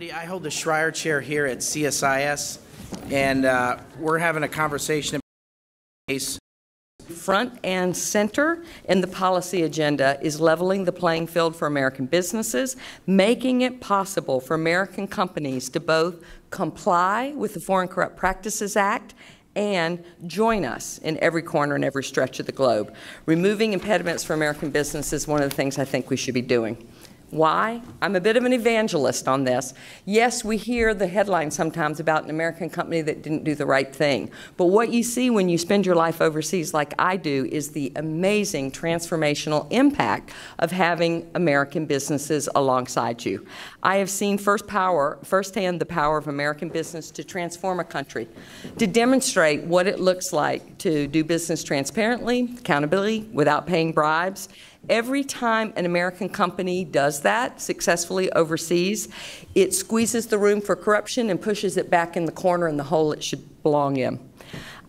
I hold the Schreyer Chair here at CSIS, and uh, we're having a conversation about front and center in the policy agenda is leveling the playing field for American businesses, making it possible for American companies to both comply with the Foreign Corrupt Practices Act and join us in every corner and every stretch of the globe. Removing impediments for American business is one of the things I think we should be doing. Why? I'm a bit of an evangelist on this. Yes, we hear the headlines sometimes about an American company that didn't do the right thing. But what you see when you spend your life overseas, like I do, is the amazing transformational impact of having American businesses alongside you. I have seen first power, firsthand the power of American business to transform a country, to demonstrate what it looks like to do business transparently, accountability, without paying bribes, Every time an American company does that successfully overseas, it squeezes the room for corruption and pushes it back in the corner in the hole it should belong in.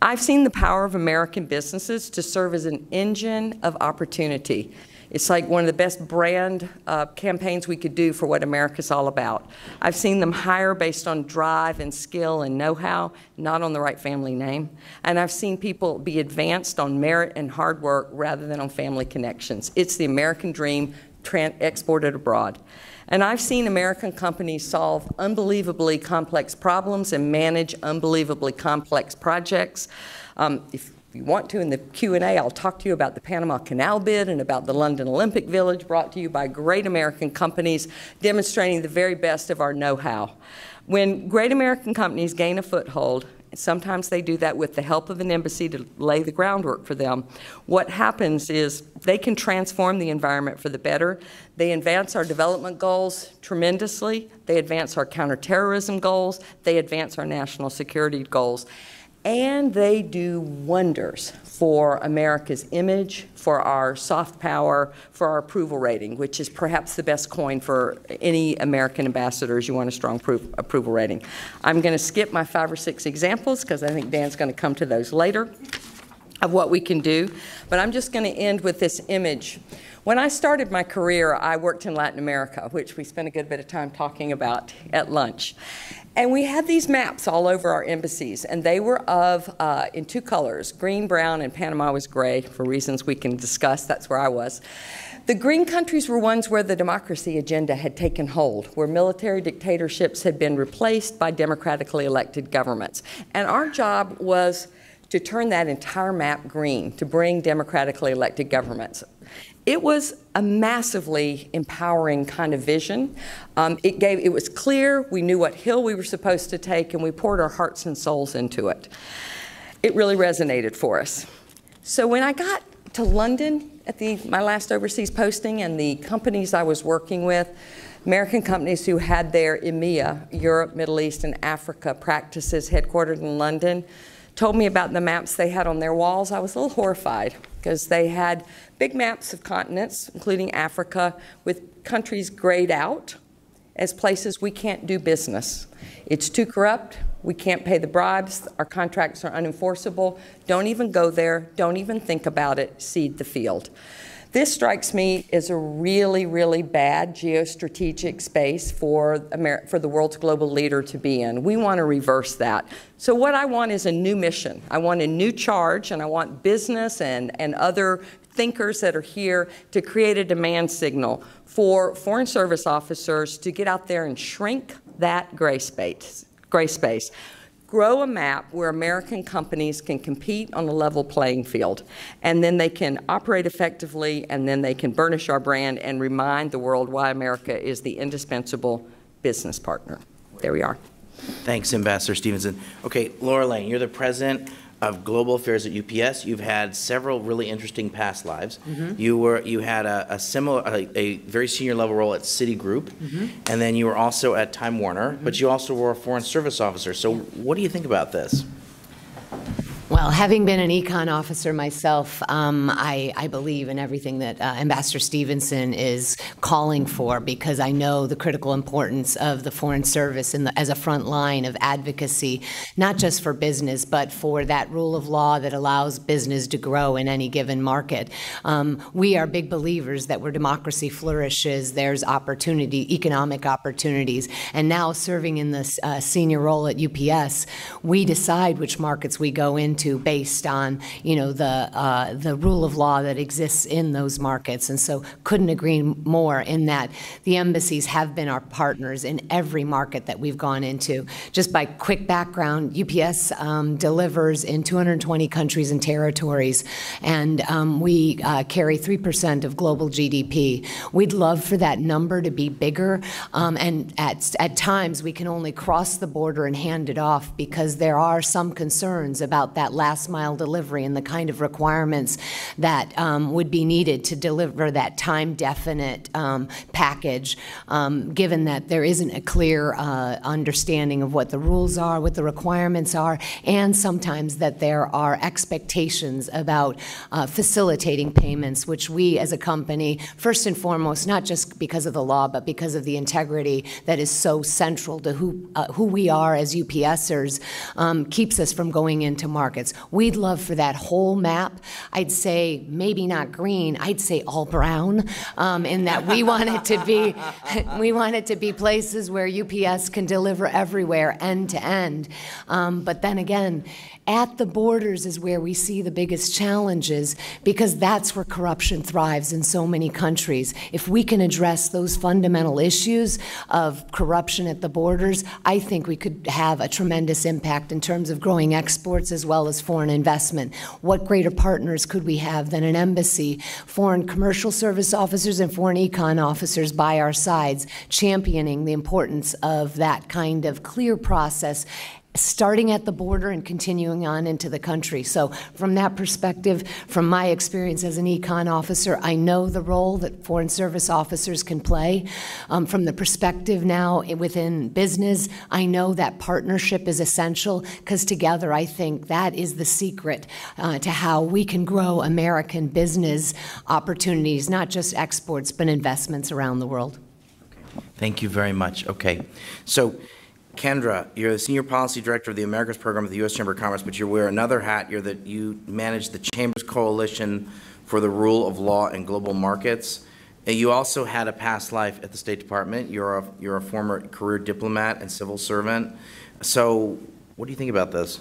I've seen the power of American businesses to serve as an engine of opportunity it's like one of the best brand uh, campaigns we could do for what America's all about. I've seen them hire based on drive and skill and know how, not on the right family name. And I've seen people be advanced on merit and hard work rather than on family connections. It's the American dream exported abroad. And I've seen American companies solve unbelievably complex problems and manage unbelievably complex projects. Um, if if you want to in the Q&A, I'll talk to you about the Panama Canal bid and about the London Olympic Village brought to you by great American companies demonstrating the very best of our know-how. When great American companies gain a foothold, sometimes they do that with the help of an embassy to lay the groundwork for them. What happens is they can transform the environment for the better. They advance our development goals tremendously. They advance our counterterrorism goals. They advance our national security goals and they do wonders for America's image, for our soft power, for our approval rating, which is perhaps the best coin for any American ambassadors you want a strong approval rating. I'm going to skip my five or six examples because I think Dan's going to come to those later of what we can do, but I'm just going to end with this image. When I started my career, I worked in Latin America, which we spent a good bit of time talking about at lunch. And we had these maps all over our embassies, and they were of uh, in two colors green, brown, and Panama was gray for reasons we can discuss. That's where I was. The green countries were ones where the democracy agenda had taken hold, where military dictatorships had been replaced by democratically elected governments. And our job was to turn that entire map green, to bring democratically elected governments. It was a massively empowering kind of vision. Um, it gave it was clear we knew what hill we were supposed to take, and we poured our hearts and souls into it. It really resonated for us. So when I got to London at the, my last overseas posting, and the companies I was working with, American companies who had their EMEA, Europe, Middle East, and Africa practices headquartered in London, told me about the maps they had on their walls, I was a little horrified because they had big maps of continents, including Africa, with countries grayed out as places we can't do business. It's too corrupt. We can't pay the bribes. Our contracts are unenforceable. Don't even go there. Don't even think about it. Cede the field. This strikes me as a really, really bad geostrategic space for, Amer for the world's global leader to be in. We want to reverse that. So what I want is a new mission. I want a new charge, and I want business and, and other thinkers that are here to create a demand signal for Foreign Service officers to get out there and shrink that gray space. Gray space grow a map where American companies can compete on a level playing field. And then they can operate effectively, and then they can burnish our brand and remind the world why America is the indispensable business partner. There we are. Thanks, Ambassador Stevenson. Okay, Laura Lane, you're the president of global affairs at UPS. You've had several really interesting past lives. Mm-hmm. You were you had a, a similar a, a, very senior level role at Citigroup, mm-hmm. and then you were also at Time Warner. Mm-hmm. But you also were a foreign service officer. So, what do you think about this? Well, having been an econ officer myself, um, I, I, believe in everything that uh, Ambassador Stevenson is calling for because I know the critical importance of the Foreign Service the, as a front line of advocacy, not just for business, but for that rule of law that allows business to grow in any given market. Um, we are big believers that where democracy flourishes, there's opportunity, economic opportunities. And now serving in this uh, senior role at UPS, we decide which markets we go into into based on you know the uh, the rule of law that exists in those markets. And so, couldn't agree more in that the embassies have been our partners in every market that we've gone into. Just by quick background, UPS um, delivers in 220 countries and territories, and um, we uh, carry three percent of global GDP. We'd love for that number to be bigger, um, and at at times we can only cross the border and hand it off because there are some concerns about that that last mile delivery and the kind of requirements that um, would be needed to deliver that time definite um, package, um, given that there isn't a clear uh, understanding of what the rules are, what the requirements are, and sometimes that there are expectations about uh, facilitating payments, which we as a company, first and foremost, not just because of the law, but because of the integrity that is so central to who, uh, who we are as UPSers, um, keeps us from going into markets We'd love for that whole map. I'd say maybe not green. I'd say all brown. Um, in that we want it to be, we want it to be places where UPS can deliver everywhere, end to end. Um, but then again, at the borders is where we see the biggest challenges because that's where corruption thrives in so many countries. If we can address those fundamental issues of corruption at the borders, I think we could have a tremendous impact in terms of growing exports as well as foreign investment. What greater partners could we have than an embassy, foreign commercial service officers, and foreign econ officers by our sides, championing the importance of that kind of clear process starting at the border and continuing on into the country. So, from that perspective, from my experience as an econ officer, I know the role that Foreign Service officers can play. Um, from the perspective now within business, I know that partnership is essential because together I think that is the secret uh, to how we can grow American business opportunities, not just exports, but investments around the world. Thank you very much. Okay. So, Kendra, you're the Senior Policy Director of the Americas Program at the U.S. Chamber of Commerce, but you wear another hat. You're the, you manage the Chamber's Coalition for the Rule of Law and Global Markets. And you also had a past life at the State Department. You're a, you're a former career diplomat and civil servant. So what do you think about this?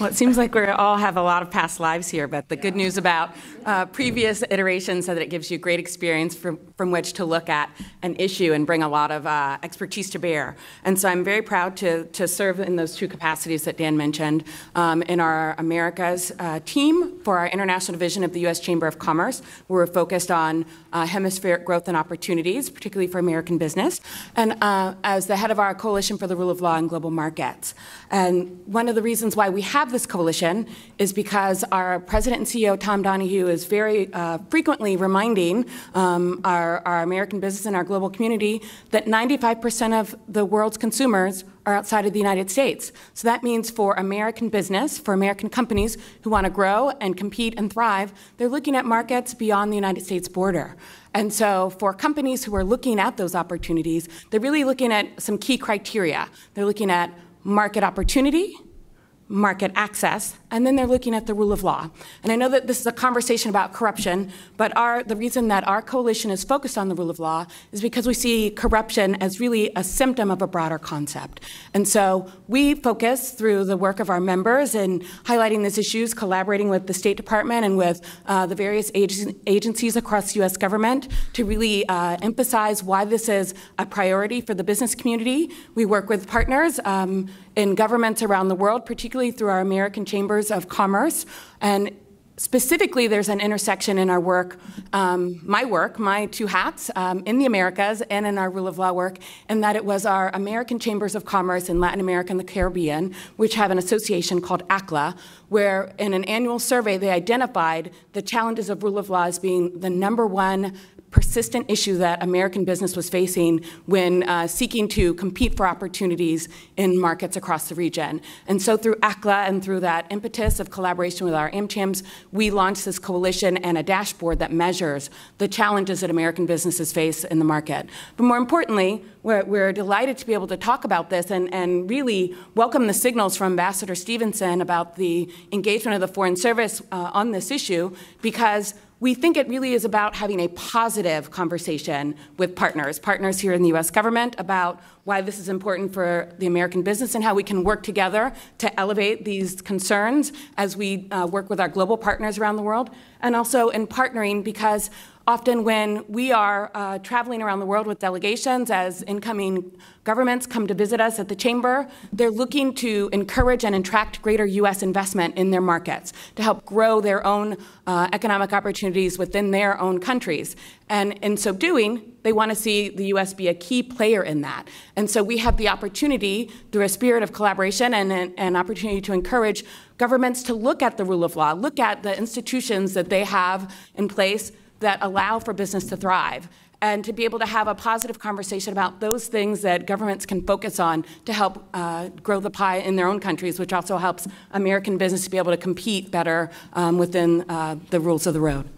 Well, it seems like we all have a lot of past lives here, but the good news about uh, previous iterations is that it gives you great experience from, from which to look at an issue and bring a lot of uh, expertise to bear. And so I'm very proud to, to serve in those two capacities that Dan mentioned um, in our Americas uh, team for our international division of the U.S. Chamber of Commerce, where we're focused on uh, hemispheric growth and opportunities, particularly for American business, and uh, as the head of our Coalition for the Rule of Law in Global Markets. And one of the reasons why we have this coalition is because our president and CEO, Tom Donohue, is very uh, frequently reminding um, our, our American business and our global community that 95% of the world's consumers are outside of the United States. So that means for American business, for American companies who want to grow and compete and thrive, they're looking at markets beyond the United States border. And so for companies who are looking at those opportunities, they're really looking at some key criteria. They're looking at market opportunity, market access, and then they're looking at the rule of law. And I know that this is a conversation about corruption, but our, the reason that our coalition is focused on the rule of law is because we see corruption as really a symptom of a broader concept. And so we focus through the work of our members in highlighting these issues, collaborating with the State Department and with uh, the various ag- agencies across U.S. government to really uh, emphasize why this is a priority for the business community. We work with partners. Um, in governments around the world, particularly through our American Chambers of Commerce. And specifically, there's an intersection in our work, um, my work, my two hats um, in the Americas and in our rule of law work, and that it was our American Chambers of Commerce in Latin America and the Caribbean, which have an association called AACCLA, where in an annual survey they identified the challenges of rule of law as being the number one persistent issue that American business was facing when uh, seeking to compete for opportunities in markets across the region. And so through AACCLA and through that impetus of collaboration with our AmChams, we launched this coalition and a dashboard that measures the challenges that American businesses face in the market. But more importantly, we're, we're delighted to be able to talk about this and, and really welcome the signals from Ambassador Stevenson about the engagement of the Foreign Service uh, on this issue because we think it really is about having a positive conversation with partners, partners here in the US government, about why this is important for the American business and how we can work together to elevate these concerns as we uh, work with our global partners around the world, and also in partnering because often when we are uh, traveling around the world with delegations as incoming governments come to visit us at the chamber, they're looking to encourage and attract greater U.S. investment in their markets to help grow their own uh, economic opportunities within their own countries. And in so doing, they want to see the U.S. be a key player in that. And so we have the opportunity, through a spirit of collaboration and an opportunity to encourage governments to look at the rule of law, look at the institutions that they have in place that allow for business to thrive and to be able to have a positive conversation about those things that governments can focus on to help uh, grow the pie in their own countries, which also helps American business to be able to compete better um, within uh, the rules of the road.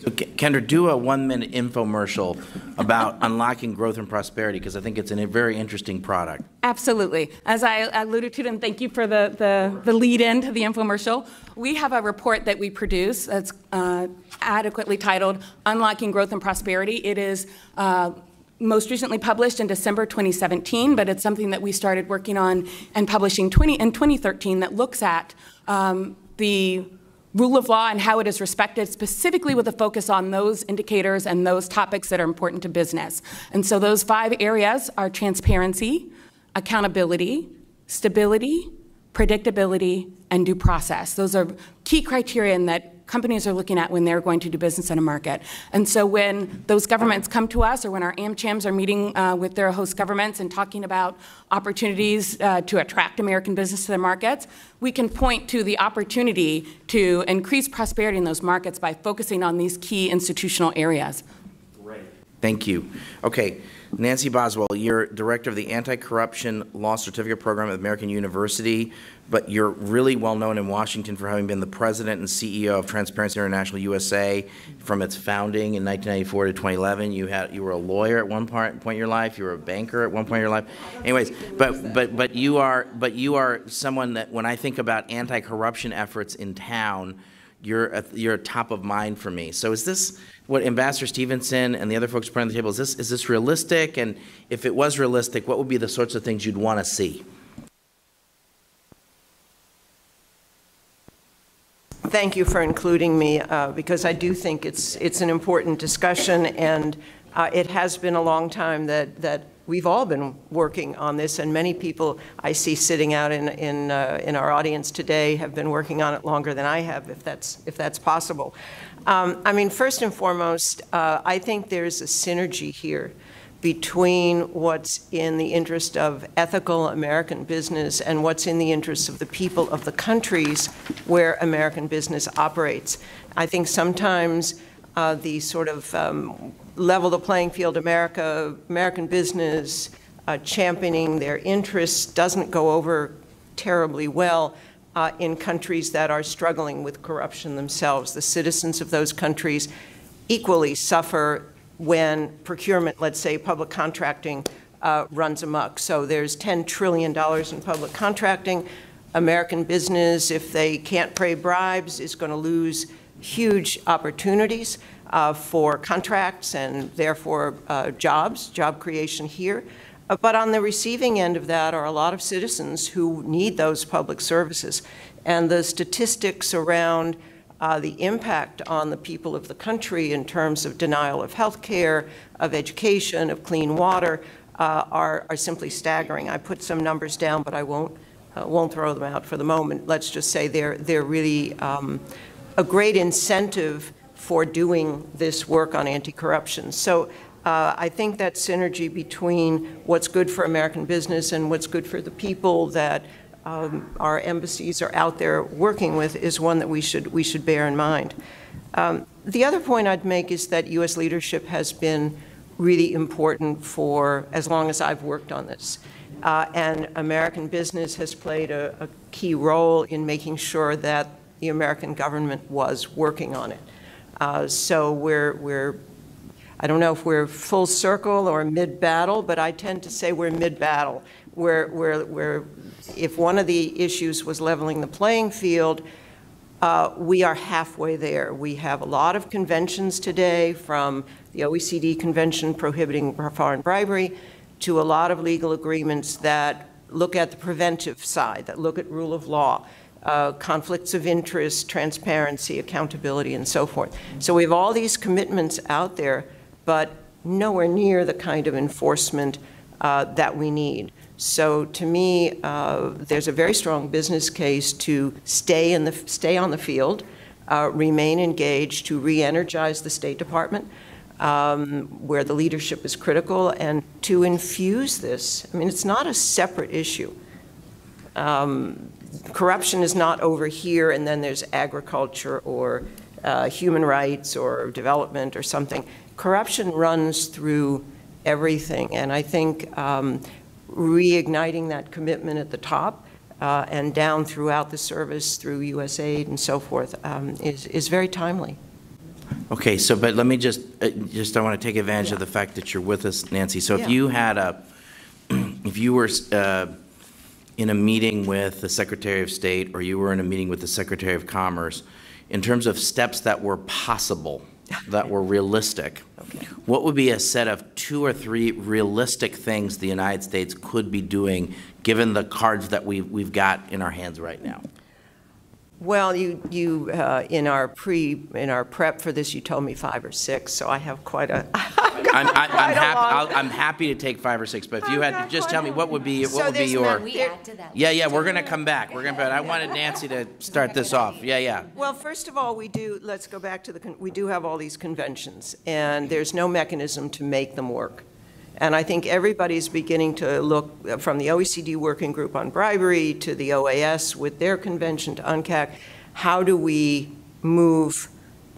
So Kendra, do a one-minute infomercial about unlocking growth and prosperity because I think it's a very interesting product. Absolutely. As I alluded to, and thank you for the, the, the lead in to the infomercial, we have a report that we produce that's uh, adequately titled Unlocking Growth and Prosperity. It is uh, most recently published in December 2017, but it's something that we started working on and publishing 20, in 2013 that looks at um, the rule of law and how it is respected, specifically with a focus on those indicators and those topics that are important to business. And so those five areas are transparency, accountability, stability, predictability, and due process. Those are key criteria that companies are looking at when they're going to do business in a market. And so when those governments come to us or when our AmChams are meeting uh, with their host governments and talking about opportunities uh, to attract American business to their markets, we can point to the opportunity to increase prosperity in those markets by focusing on these key institutional areas. Great. Thank you. Okay. Nancy Boswell, you're director of the Anti-Corruption Law Certificate Program at American University, but you're really well known in Washington for having been the president and CEO of Transparency International USA from its founding in 1994 to 2011. You had you were a lawyer at one part, point in your life. You were a banker at one point in your life. Anyways, but but but you are but you are someone that when I think about anti-corruption efforts in town, you're a, you're top of mind for me. So is this what Ambassador Stevenson and the other folks put on the table, is this, is this realistic? And if it was realistic, what would be the sorts of things you'd want to see? Thank you for including me uh, because I do think it's, it's an important discussion and uh, it has been a long time that, that we've all been working on this and many people I see sitting out in, in, uh, in our audience today have been working on it longer than I have, if that's, if that's possible. Um, I mean, first and foremost, uh, I think there's a synergy here between what's in the interest of ethical American business and what's in the interest of the people of the countries where American business operates. I think sometimes uh, the sort of um, level the playing field America, American business, uh, championing their interests doesn't go over terribly well uh, in countries that are struggling with corruption themselves. The citizens of those countries equally suffer when procurement, let's say public contracting, uh, runs amok. So there's $10 trillion in public contracting. American business, if they can't pay bribes, is going to lose huge opportunities uh, for contracts and therefore uh, jobs, job creation here. Uh, but on the receiving end of that are a lot of citizens who need those public services. And the statistics around uh, the impact on the people of the country in terms of denial of health care, of education, of clean water uh, are, are simply staggering. I put some numbers down, but I won't, uh, won't throw them out for the moment. Let's just say they're, they're really um, a great incentive for doing this work on anti-corruption. So uh, I think that synergy between what's good for American business and what's good for the people that um, our embassies are out there working with is one that we should, we should bear in mind. Um, The other point I'd make is that U.S. leadership has been really important for as long as I've worked on this. Uh, And American business has played a, a key role in making sure that the American government was working on it. Uh, So we're, we're, I don't know if we're full circle or mid-battle, but I tend to say we're mid-battle. Where, where, where if one of the issues was leveling the playing field, uh, we are halfway there. We have a lot of conventions today, from the OECD Convention prohibiting foreign bribery to a lot of legal agreements that look at the preventive side, that look at rule of law, uh, conflicts of interest, transparency, accountability, and so forth. So we have all these commitments out there, but nowhere near the kind of enforcement uh, that we need. So to me, uh, there's a very strong business case to stay in the, stay on the field, uh, remain engaged, to re-energize the State Department, um, where the leadership is critical, and to infuse this. I mean, it's not a separate issue. Um, Corruption is not over here, and then there's agriculture or uh, human rights or development or something. Corruption runs through everything, and I think um, reigniting that commitment at the top uh, and down throughout the service through USAID and so forth um, is, is very timely. Okay, so, but let me just, uh, just, I want to take advantage of the fact that you're with us, Nancy. So Yeah. if you had a, if you were uh, in a meeting with the Secretary of State, or you were in a meeting with the Secretary of Commerce, in terms of steps that were possible, that were realistic, what would be a set of two or three realistic things the United States could be doing, given the cards that we, we've got in our hands right now? Well, you, you, uh, in our pre, in our prep for this, you told me five or six, so I have quite a, I'm, I'm, I'm Quite a happy, long- I'll- I'm happy to take five or six, but if you I've had, just quite tell me, what would be, So what would be your? no- We add to that. Yeah, yeah, we're gonna come back, we're gonna, but I wanted Nancy to start this off, yeah, yeah. Well, first of all, we do, let's go back to the, we do have all these conventions, and there's no mechanism to make them work. And I think everybody's beginning to look, uh, from the OECD Working Group on Bribery to the OAS with their convention to UNCAC, how do we move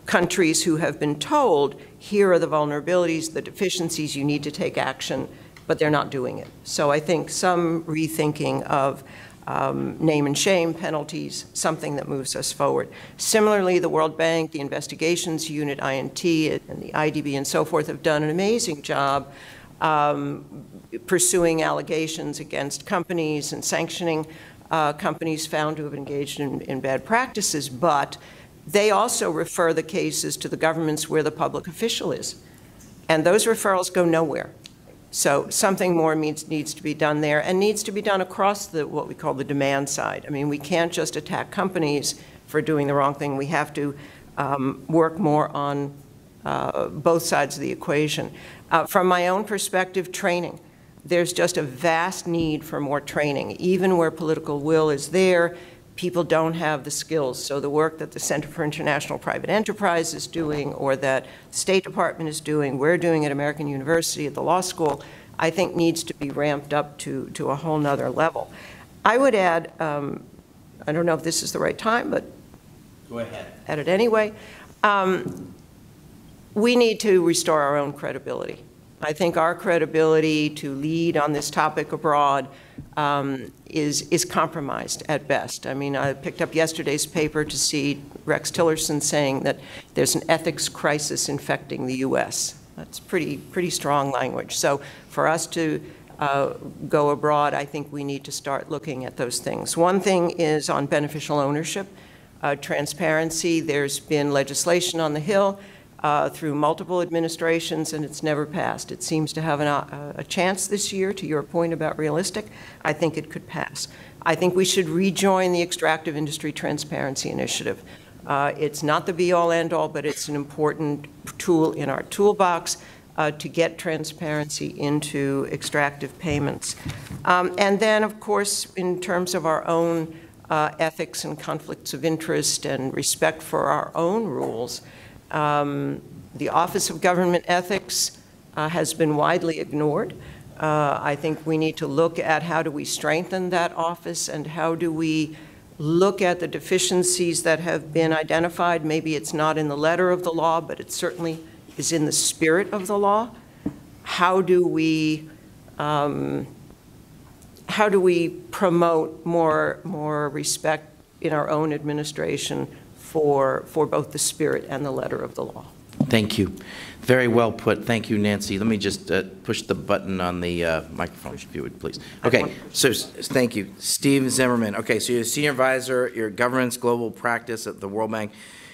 countries who have been told, here are the vulnerabilities, the deficiencies, you need to take action, but they're not doing it. So I think some rethinking of um, name and shame penalties, something that moves us forward. Similarly, the World Bank, the Investigations Unit, INT, and the IDB and so forth have done an amazing job um, pursuing allegations against companies and sanctioning uh, companies found to have engaged in, in bad practices, but they also refer the cases to the governments where the public official is. And those referrals go nowhere. So something more needs, needs to be done there and needs to be done across the, what we call the demand side. I mean, we can't just attack companies for doing the wrong thing. We have to um, work more on uh, both sides of the equation. Uh, From my own perspective, training. There's just a vast need for more training. Even where political will is there, people don't have the skills. So the work that the Center for International Private Enterprise is doing, or that the State Department is doing, we're doing at American University, at the law school, I think needs to be ramped up to, to a whole nother level. I would add, um, I don't know if this is the right time, but Go ahead. at it anyway. Um, We need to restore our own credibility. I think our credibility to lead on this topic abroad um, is, is compromised at best. I mean, I picked up yesterday's paper to see Rex Tillerson saying that there's an ethics crisis infecting the U.S. That's pretty, pretty strong language. So for us to uh, go abroad, I think we need to start looking at those things. One thing is on beneficial ownership, uh, transparency. There's been legislation on the Hill uh, through multiple administrations, and it's never passed. It seems to have an, uh, a chance this year, to your point about realistic. I think it could pass. I think we should rejoin the Extractive Industry Transparency Initiative. Uh, It's not the be-all, end-all, but it's an important tool in our toolbox uh, to get transparency into extractive payments. Um, And then, of course, in terms of our own uh, ethics and conflicts of interest and respect for our own rules, um, the Office of Government Ethics uh, has been widely ignored. Uh, I think we need to look at how do we strengthen that office and how do we look at the deficiencies that have been identified. Maybe it's not in the letter of the law, but it certainly is in the spirit of the law. How do we, um, how do we promote more, more respect in our own administration for, for both the spirit and the letter of the law? Thank you. Very well put. Thank you, Nancy. Let me just uh, push the button on the uh, microphone, if you would, please. Okay, so, thank you. Steve Zimmermann, okay, so you're a senior advisor, you're governance global practice at the World Bank.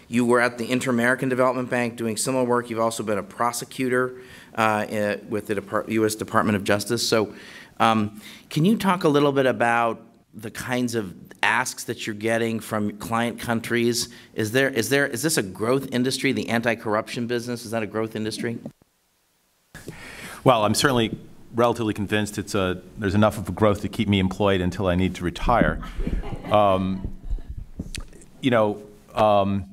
You were at the Inter-American Development Bank doing similar work. You've also been a prosecutor uh, with the Depart- U.S. Department of Justice. So um, can you talk a little bit about the kinds of asks that you're getting from client countries? Is there, is there, is this a growth industry, the anti-corruption business? Is that a growth industry? Well, I'm certainly relatively convinced it's a, there's enough of a growth to keep me employed until I need to retire. Um, you know, um,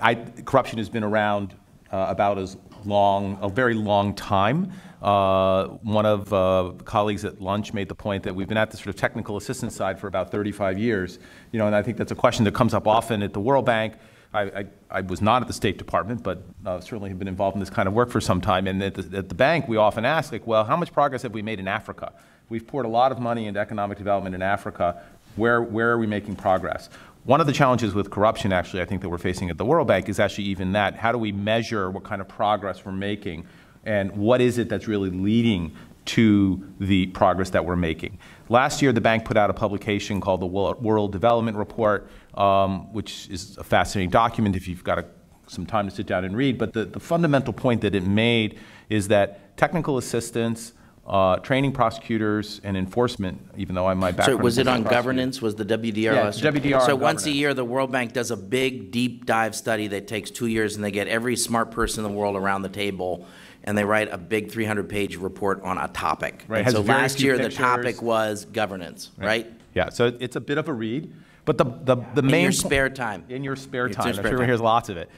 I, corruption has been around uh, about as long, a very long time. Uh, one of uh, colleagues at lunch made the point that we've been at the sort of technical assistance side for about 35 years. You know, and I think that's a question that comes up often at the World Bank. I, I, I was not at the State Department, but uh, certainly have been involved in this kind of work for some time. And at the, at the bank, we often ask, like, well, how much progress have we made in Africa? We've poured a lot of money into economic development in Africa. Where, where are we making progress? One of the challenges with corruption, actually, I think that we're facing at the World Bank is actually even that. How do we measure what kind of progress we're making, and what is it that's really leading to the progress that we're making? Last year, the bank put out a publication called the World Development Report, um, which is a fascinating document if you've got a, some time to sit down and read. But the, the fundamental point that it made is that technical assistance, uh, training prosecutors and enforcement, even though I'm my So was it on governance, was the WDR? Yeah, last year? WDR So on once a year, the World Bank does a big, deep dive study that takes two years, and they get every smart person in the world around the table, and they write a big 300-page report on a topic. Right, And So last year, the topic was governance, right? Yeah, so it's a bit of a read, but the, the, the main. your spare time. In your spare time. your I'm sure time. here's lots of it.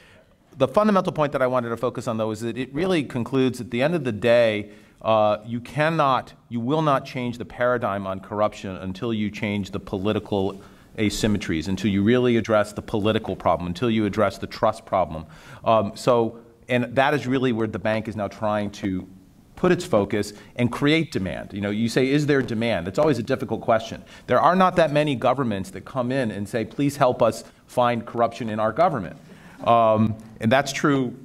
The fundamental point that I wanted to focus on, though, is that it really concludes at the end of the day, uh, you cannot, you will not change the paradigm on corruption until you change the political asymmetries, until you really address the political problem, until you address the trust problem. Um, so, and that is really where the bank is now trying to put its focus and create demand. You know, you say, is there demand? It's always a difficult question. There are not that many governments that come in and say, please help us find corruption in our government. Um, and that's true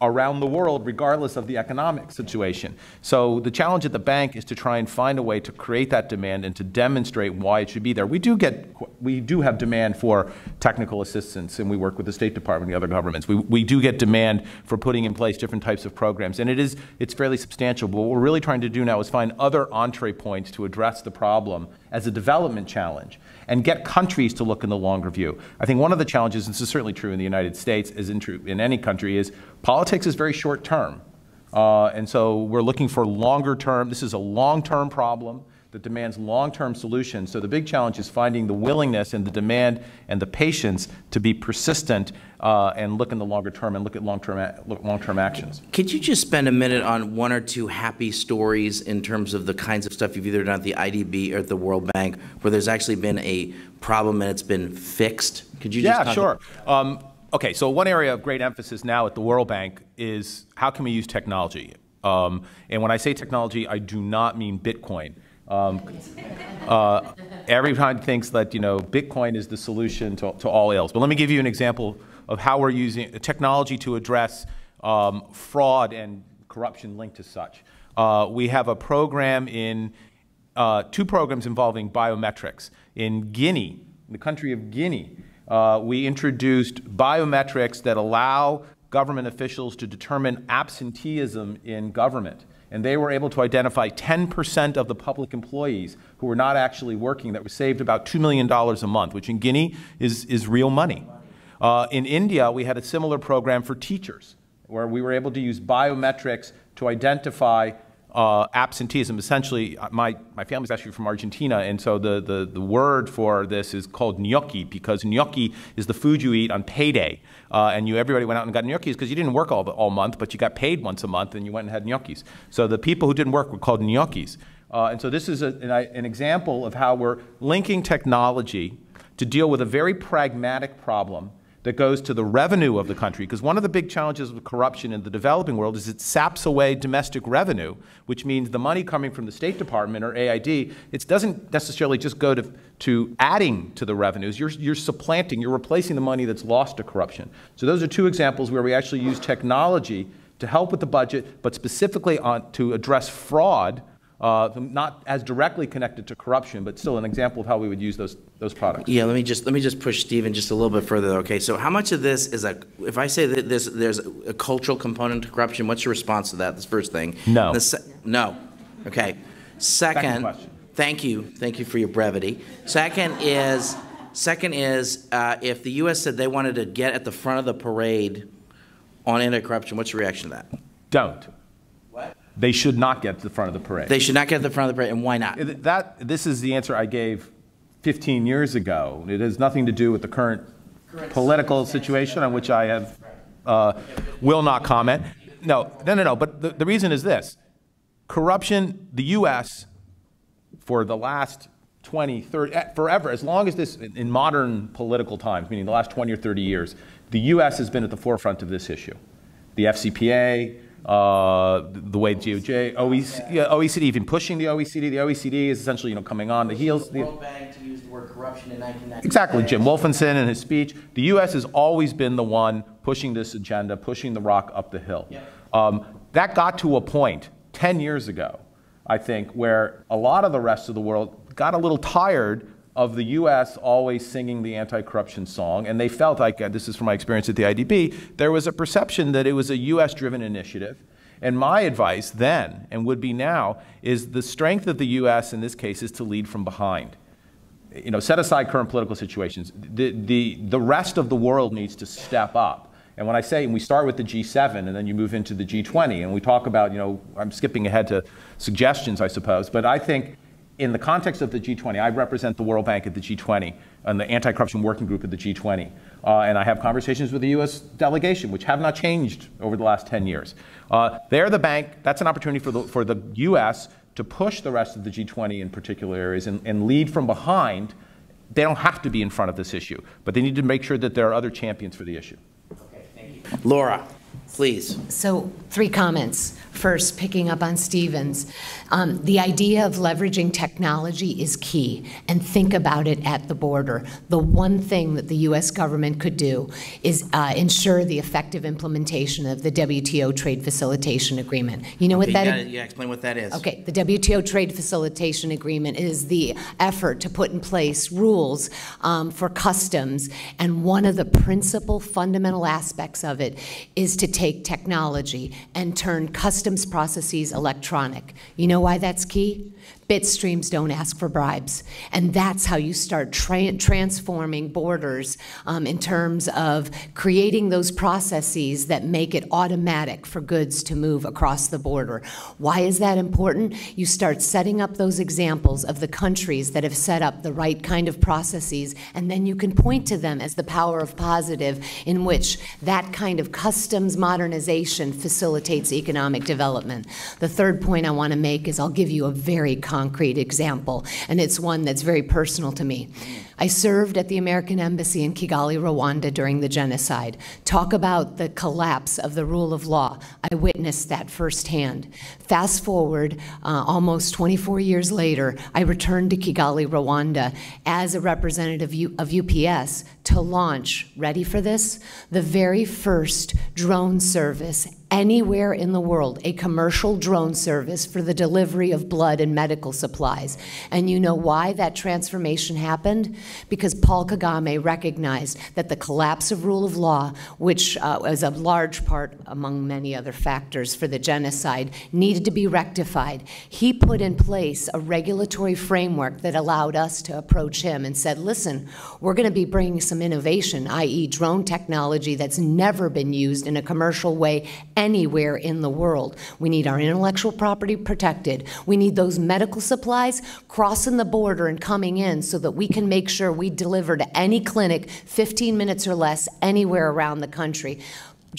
around the world, regardless of the economic situation. So the challenge at the bank is to try and find a way to create that demand and to demonstrate why it should be there. We do get, we do have demand for technical assistance, and we work with the State Department and the other governments. We, we do get demand for putting in place different types of programs, and it is, it's fairly substantial. But what we're really trying to do now is find other entree points to address the problem as a development challenge and get countries to look in the longer view. I think one of the challenges, and this is certainly true in the United States, as in true in any country, is politics is very short term. Uh, and so we're looking for longer term, this is a long term problem that demands long term solutions. So the big challenge is finding the willingness and the demand and the patience to be persistent uh, and look in the longer term and look at long term long term actions. Could you just spend a minute on one or two happy stories in terms of the kinds of stuff you've either done at the IDB or at the World Bank where there's actually been a problem and it's been fixed? Could you just Yeah, sure. Um, okay, so one area of great emphasis now at the World Bank is how can we use technology? Um, and when I say technology, I do not mean Bitcoin. Um, uh, everyone thinks that you know Bitcoin is the solution to, to all ills. But let me give you an example of how we're using technology to address um, fraud and corruption linked to such. Uh, we have a program in uh, two programs involving biometrics. In Guinea, in the country of Guinea, uh, we introduced biometrics that allow government officials to determine absenteeism in government. And they were able to identify 10% of the public employees who were not actually working that were saved about $2 million a month, which in Guinea is, is real money. Uh, in India, we had a similar program for teachers, where we were able to use biometrics to identify uh, absenteeism. Essentially, uh, my, my family's actually from Argentina, and so the, the, the word for this is called gnocchi because gnocchi is the food you eat on payday. Uh, and you, everybody went out and got gnocchis because you didn't work all, the, all month, but you got paid once a month and you went and had gnocchis. So the people who didn't work were called gnocchis. Uh, and so this is a, an, an example of how we're linking technology to deal with a very pragmatic problem that goes to the revenue of the country. Because one of the big challenges of corruption in the developing world is it saps away domestic revenue, which means the money coming from the State Department or AID, it doesn't necessarily just go to, to adding to the revenues. You're, you're supplanting, you're replacing the money that's lost to corruption. So those are two examples where we actually use technology to help with the budget, but specifically on, to address fraud uh, not as directly connected to corruption, but still an example of how we would use those, those products. Yeah, let me just, let me just push Stephen just a little bit further. Okay, so how much of this is a, if I say that there's, there's a cultural component to corruption, what's your response to that? This first thing. No. Se- No. Okay. Second, question. thank you, thank you for your brevity. Second is, second is, uh, if the U.S. said they wanted to get at the front of the parade on anti-corruption, what's your reaction to that? Don't. What? They should not get to the front of the parade. They should not get to the front of the parade, and why not? That, this is the answer I gave 15 years ago. It has nothing to do with the current political situation on which I have, uh, will not comment. No, no, no, no. But the, the reason is this. Corruption, the U.S., for the last 20, 30, eh, forever, as long as this, in modern political times, meaning the last 20 or 30 years, the U.S. has been at the forefront of this issue. The FCPA, uh, the way DOJ, OECD, yeah, OECD, even pushing the OECD. The OECD is essentially, you know, coming on the heels. The World Bank to use the word corruption in 1990. Exactly, Jim Wolfensohn in his speech. The U.S. has always been the one pushing this agenda, pushing the rock up the hill. Um, that got to a point 10 years ago, I think, where a lot of the rest of the world got a little tired of the U.S. always singing the anti-corruption song, and they felt like, uh, this is from my experience at the IDB, there was a perception that it was a U.S.-driven initiative. And my advice then, and would be now, is the strength of the U.S. in this case is to lead from behind. You know, set aside current political situations. The, the, the rest of the world needs to step up. And when I say, and we start with the G7 and then you move into the G20, and we talk about, you know, I'm skipping ahead to suggestions, I suppose, but I think in the context of the G20, I represent the World Bank at the G20 and the anti-corruption working group at the G20. Uh, and I have conversations with the U.S. delegation, which have not changed over the last 10 years. Uh, they're the bank. That's an opportunity for the, for the U.S. to push the rest of the G20 in particular areas and, and lead from behind. They don't have to be in front of this issue, but they need to make sure that there are other champions for the issue. Okay, thank you. Laura, please. So, three comments. First, picking up on Stevens, um, the idea of leveraging technology is key, and think about it at the border. The one thing that the U.S. government could do is uh, ensure the effective implementation of the WTO Trade Facilitation Agreement. You know what that gotta- Yeah, explain what that is. Okay, the WTO Trade Facilitation Agreement is the effort to put in place rules um, for customs, and one of the principal fundamental aspects of it is to take technology and turn customs processes electronic. You know why that's key? Bit streams don't ask for bribes. And that's how you start tra transforming borders um, in terms of creating those processes that make it automatic for goods to move across the border. Why is that important? You start setting up those examples of the countries that have set up the right kind of processes, and then you can point to them as the power of positive in which that kind of customs modernization facilitates economic development. The third point I want to make is I'll give you a very concrete example, and it's one that's very personal to me. I served at the American Embassy in Kigali, Rwanda during the genocide. Talk about the collapse of the rule of law. I witnessed that firsthand. Fast forward, uh, almost 24 years later, I returned to Kigali, Rwanda as a representative of UPS to launch, ready for this, the very first drone service anywhere in the world, a commercial drone service for the delivery of blood and medical supplies. And you know why that transformation happened? Because Paul Kagame recognized that the collapse of rule of law, which uh, was a large part among many other factors for the genocide, needed to be rectified. He put in place a regulatory framework that allowed us to approach him and said, listen, we're going to be bringing some innovation, i.e., drone technology that's never been used in a commercial way anywhere in the world. We need our intellectual property protected. We need those medical supplies crossing the border and coming in so that we can make sure we deliver to any clinic 15 minutes or less anywhere around the country.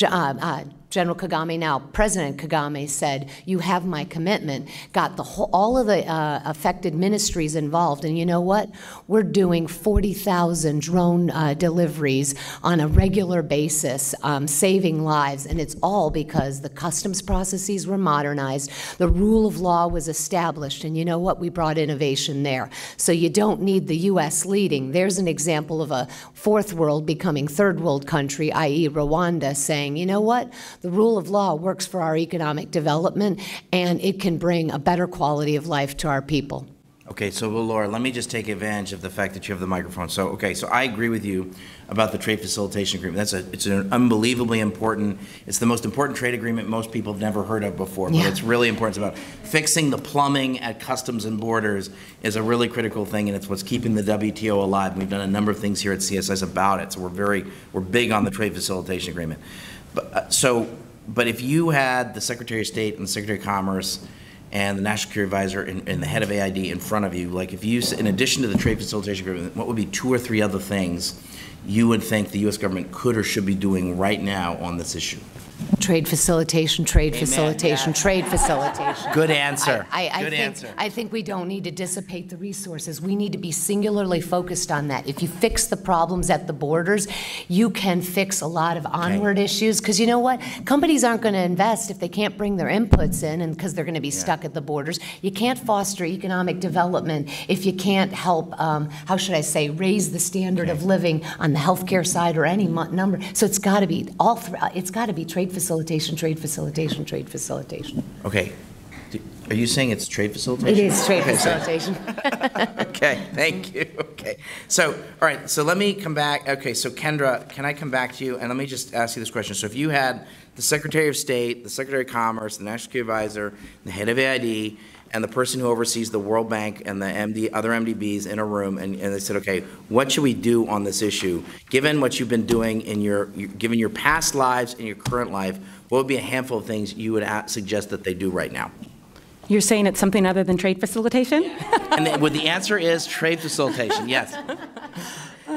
Uh, uh, General Kagame now, President Kagame said, "You have my commitment." Got the whole, all of the uh, affected ministries involved, and you know what? We're doing 40,000 drone uh, deliveries on a regular basis, um, saving lives, and it's all because the customs processes were modernized, the rule of law was established, and you know what? We brought innovation there. So you don't need the U.S. leading. There's an example of a fourth world becoming third world country, i.e., Rwanda, saying, "You know what? The rule of law works for our economic development, and it can bring a better quality of life to our people. Okay, so well, Laura, let me just take advantage of the fact that you have the microphone. So, okay, so I agree with you about the trade facilitation agreement. That's a, it's an unbelievably important, it's the most important trade agreement most people have never heard of before, but Yeah. it's really important. It's about fixing the plumbing at customs and borders is a really critical thing, and it's what's keeping the WTO alive. We've done a number of things here at CSIS about it, so we're very, we're big on the trade facilitation agreement. But, uh, so, but if you had the Secretary of State and the Secretary of Commerce and the National Security Advisor and, and the head of AID in front of you, like if you, in addition to the trade facilitation agreement, what would be two or three other things you would think the U.S. government could or should be doing right now on this issue? Trade facilitation, trade Amen, facilitation, yes. trade facilitation. Good answer. I, I Good think, answer. I think we don't need to dissipate the resources. We need to be singularly focused on that. If you fix the problems at the borders, you can fix a lot of onward issues. Because you know what? Companies aren't going to invest if they can't bring their inputs in and because they're going to be stuck at the borders. You can't foster economic development if you can't help, um, how should I say, raise the standard of living on the healthcare side or any number. So it's got to be all, it's got to be trade facilitation, trade facilitation, trade facilitation. Okay. Are you saying it's trade facilitation? It is trade Okay, so- facilitation. Okay, thank you. Okay. So, all right, so let me come back. Okay, so Kendra, can I come back to you? And let me just ask you this question. So if you had the Secretary of State, the Secretary of Commerce, the National Security Advisor, the head of AID, and the person who oversees the World Bank and the MD, other MDBs in a room, and, and they said, okay, what should we do on this issue? Given what you've been doing in your, given your past lives and your current life, what would be a handful of things you would suggest that they do right now? You're saying it's something other than trade facilitation? And the, well, the answer is trade facilitation, yes.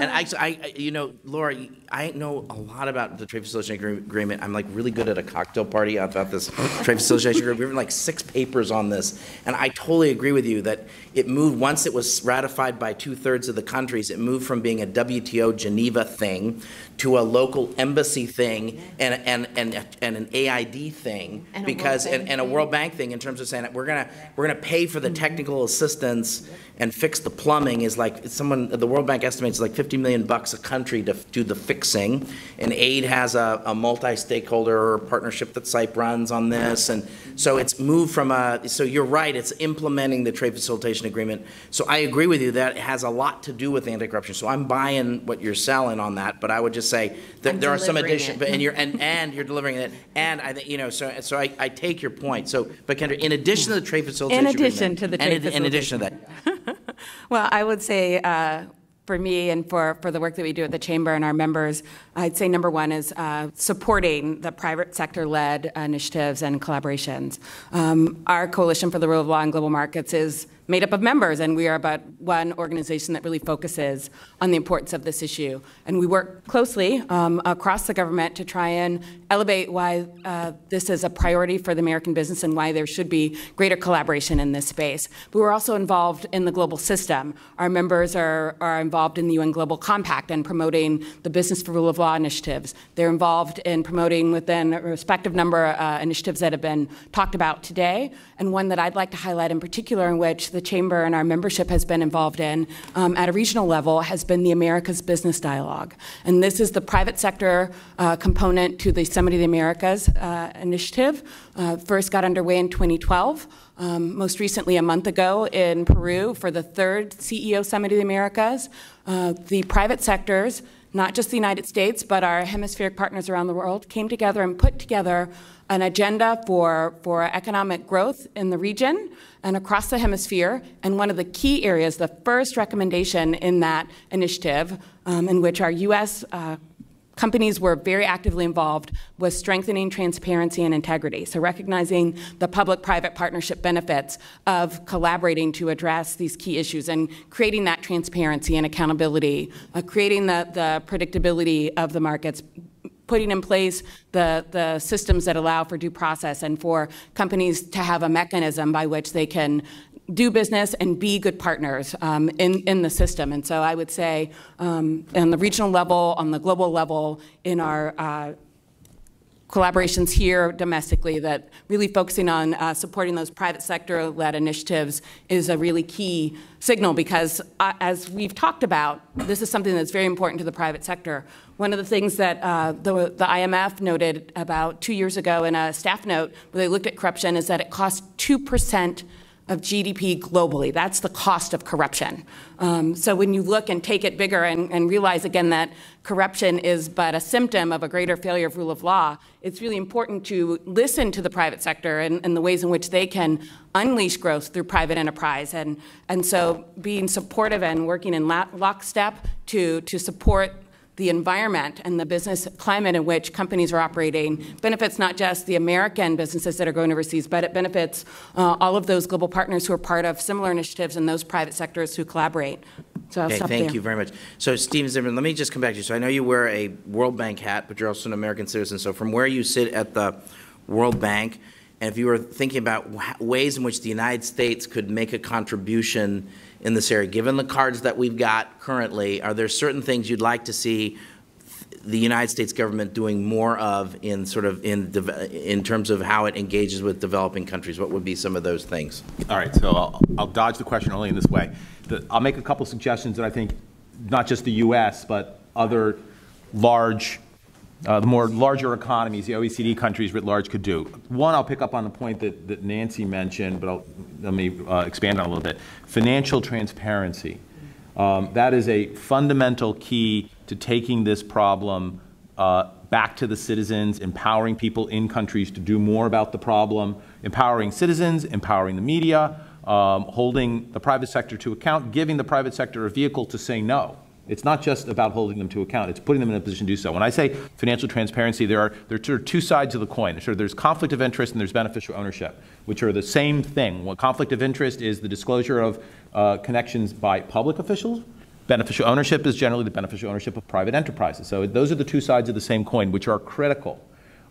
And I, I, I- you know, Laura, I know a lot about the trade facilitation agreement. I'm like really good at a cocktail party about this trade facilitation agreement. We've written like six papers on this. And I totally agree with you that it moved, once it was ratified by two-thirds of the countries, it moved from being a WTO Geneva thing to a local embassy thing and, and, and, and an AID thing. And a World Because, and, Bank and a thing. World Bank thing in terms of saying that we're gonna, we're gonna pay for the mm-hmm. technical assistance and fix the plumbing is like, someone, the World Bank estimates like 50 million bucks a country to do the fixing. And aid has a, a multi-stakeholder partnership that CIPE runs on this. And so it's moved from a, so you're right, it's implementing the trade facilitation agreement. So I agree with you that it has a lot to do with anti-corruption. So I'm buying what you're selling on that, but I would just say that I'm there are some delivering addition, it. but, and you're, and, and you're delivering it. And I think, you know, so, so I, I take your point. So, but Kendra, in addition to the trade facilitation in addition agreement- to the trade in- In addition to that, Well, I would say, uh, for me and for, for the work that we do at the Chamber and our members, I'd say number one is uh, supporting the private sector-led initiatives and collaborations. Um, Our Coalition for the Rule of Law in Global Markets is made up of members, and we are about one organization that really focuses on the importance of this issue. And we work closely um, across the government to try and elevate why uh, this is a priority for the American business and why there should be greater collaboration in this space. But we're also involved in the global system. Our members are, are involved in the UN Global Compact and promoting the Business for Rule of Law initiatives. They're involved in promoting within a respective number uh, initiatives that have been talked about today, and one that I'd like to highlight in particular in which the Chamber and our membership has been involved in um, at a regional level has been the Americas Business Dialogue. And this is the private sector uh, component to the Summit of the Americas uh, initiative. Uh, first got underway in 2012. Um, most recently, a month ago in Peru for the third CEO Summit of the Americas. Uh, the private sectors, not just the United States, but our hemispheric partners around the world, came together and put together an agenda for, for economic growth in the region and across the hemisphere. And one of the key areas, the first recommendation in that initiative, um, in which our U.S. Uh, companies were very actively involved was strengthening transparency and integrity. So recognizing the public-private partnership benefits of collaborating to address these key issues and creating that transparency and accountability, uh, creating the, the predictability of the markets, putting in place the, the systems that allow for due process and for companies to have a mechanism by which they can do business and be good partners um, in, in the system. And so I would say um, on the regional level, on the global level, in our uh, collaborations here domestically that really focusing on uh, supporting those private sector led initiatives is a really key signal because uh, as we've talked about this is something that's very important to the private sector. One of the things that uh, the, the IMF noted about two years ago in a staff note where they looked at corruption is that it costs 2% of GDP globally. That's the cost of corruption. Um, so when you look and take it bigger and, and, realize again that corruption is but a symptom of a greater failure of rule of law, it's really important to listen to the private sector and, and the ways in which they can unleash growth through private enterprise. And, and so being supportive and working in lockstep to, to support the environment and the business climate in which companies are operating benefits not just the American businesses that are going overseas, but it benefits uh, all of those global partners who are part of similar initiatives and those private sectors who collaborate. So okay, thank there. you very much. So, Stephen Zimmermann, let me just come back to you. So, I know you wear a World Bank hat, but you're also an American citizen. So, from where you sit at the World Bank, and if you were thinking about ways in which the United States could make a contribution in this area? Given the cards that we've got currently, are there certain things you'd like to see the United States government doing more of in sort of in in terms of how it engages with developing countries? What would be some of those things? All right, so I'll, I'll dodge the question only in this way. The, I'll make a couple suggestions that I think not just the U.S. but other large uh, the more larger economies, the OECD countries writ large, could do. One, I'll pick up on the point that, that Nancy mentioned, but I'll, let me uh, expand on a little bit. Financial transparency. Um, that is a fundamental key to taking this problem uh, back to the citizens, empowering people in countries to do more about the problem, empowering citizens, empowering the media, um, holding the private sector to account, giving the private sector a vehicle to say no. It's not just about holding them to account, it's putting them in a position to do so. When I say financial transparency, there are, there are two sides of the coin. Sure, there's conflict of interest and there's beneficial ownership, which are the same thing. What conflict of interest is the disclosure of uh, connections by public officials. Beneficial ownership is generally the beneficial ownership of private enterprises. So those are the two sides of the same coin, which are critical.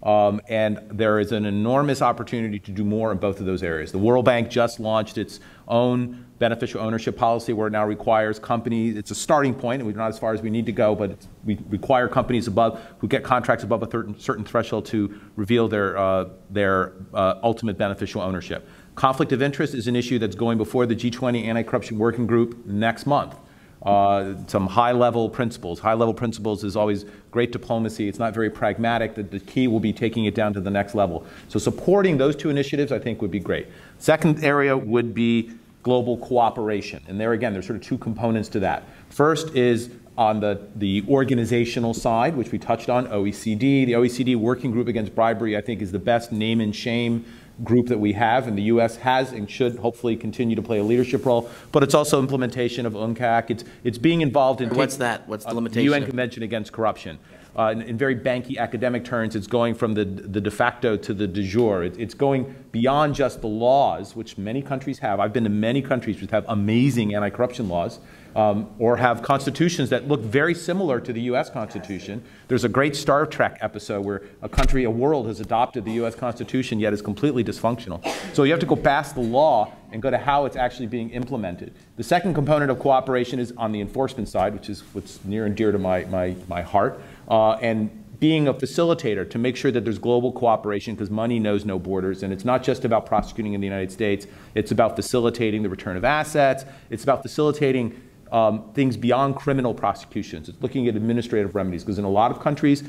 Um, and there is an enormous opportunity to do more in both of those areas. The World Bank just launched its own beneficial ownership policy where it now requires companies, it's a starting point, and we're not as far as we need to go, but we require companies above, who get contracts above a certain, certain threshold to reveal their, uh, their uh, ultimate beneficial ownership. Conflict of interest is an issue that's going before the G20 Anti-Corruption Working Group next month uh, some high-level principles. High-level principles is always great diplomacy. It's not very pragmatic. The, the, key will be taking it down to the next level. So supporting those two initiatives, I think, would be great. Second area would be global cooperation. And there again, there's sort of two components to that. First is on the, the organizational side, which we touched on, OECD. The OECD Working Group Against Bribery, I think, is the best name and shame group that we have, and the U.S. has and should hopefully continue to play a leadership role. But it's also implementation of UNCAC. It's, it's being involved in. What's that? What's the uh, limitation? The UN Convention Against Corruption. Uh, in, in, very banky academic terms, it's going from the, the de facto to the de jure. It, it's going beyond just the laws, which many countries have. I've been to many countries which have amazing anti corruption laws um, or have constitutions that look very similar to the U.S. Constitution. There's a great Star Trek episode where a country, a world, has adopted the U.S. Constitution yet is completely dysfunctional. So you have to go past the law and go to how it's actually being implemented. The second component of cooperation is on the enforcement side, which is what's near and dear to my, my, my heart. Uh, and being a facilitator to make sure that there's global cooperation because money knows no borders. And it's not just about prosecuting in the United States, it's about facilitating the return of assets, it's about facilitating um, things beyond criminal prosecutions. It's looking at administrative remedies because in a lot of countries,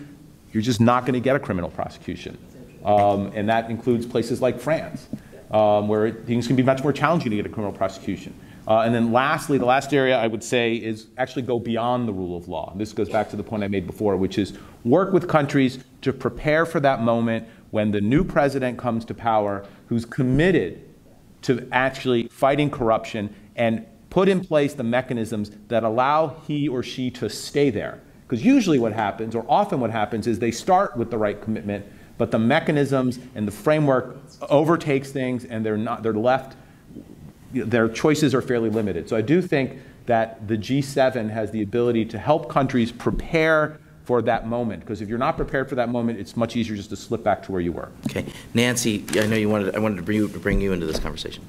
you're just not going to get a criminal prosecution. Um, and that includes places like France, um, where things can be much more challenging to get a criminal prosecution. Uh, and then lastly, the last area I would say is actually go beyond the rule of law. This goes back to the point I made before, which is work with countries to prepare for that moment when the new president comes to power who's committed to actually fighting corruption and put in place the mechanisms that allow he or she to stay there. Because usually what happens, or often what happens, is they start with the right commitment, but the mechanisms and the framework overtakes things and they're not they're left their choices are fairly limited. So I do think that the G7 has the ability to help countries prepare for that moment. Because if you're not prepared for that moment, it's much easier just to slip back to where you were. Okay. Nancy, I know you wanted, I wanted to bring you, to bring you into this conversation.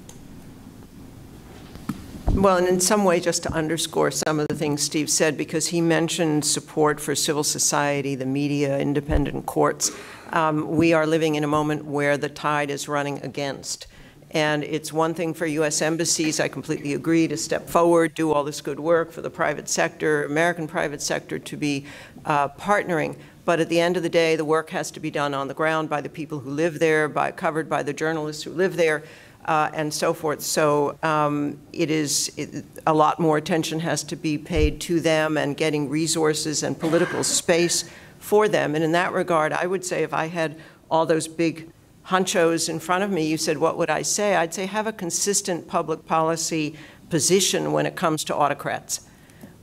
Well, and in some way, just to underscore some of the things Steve said, because he mentioned support for civil society, the media, independent courts. Um, we are living in a moment where the tide is running against. And it's one thing for U.S. embassies, I completely agree, to step forward, do all this good work for the private sector, American private sector to be uh, partnering. But at the end of the day, the work has to be done on the ground by the people who live there, by, covered by the journalists who live there, uh, and so forth. So um, it is it, a lot more attention has to be paid to them and getting resources and political space for them. And in that regard, I would say if I had all those big honchos in front of me, you said, what would I say? I'd say have a consistent public policy position when it comes to autocrats,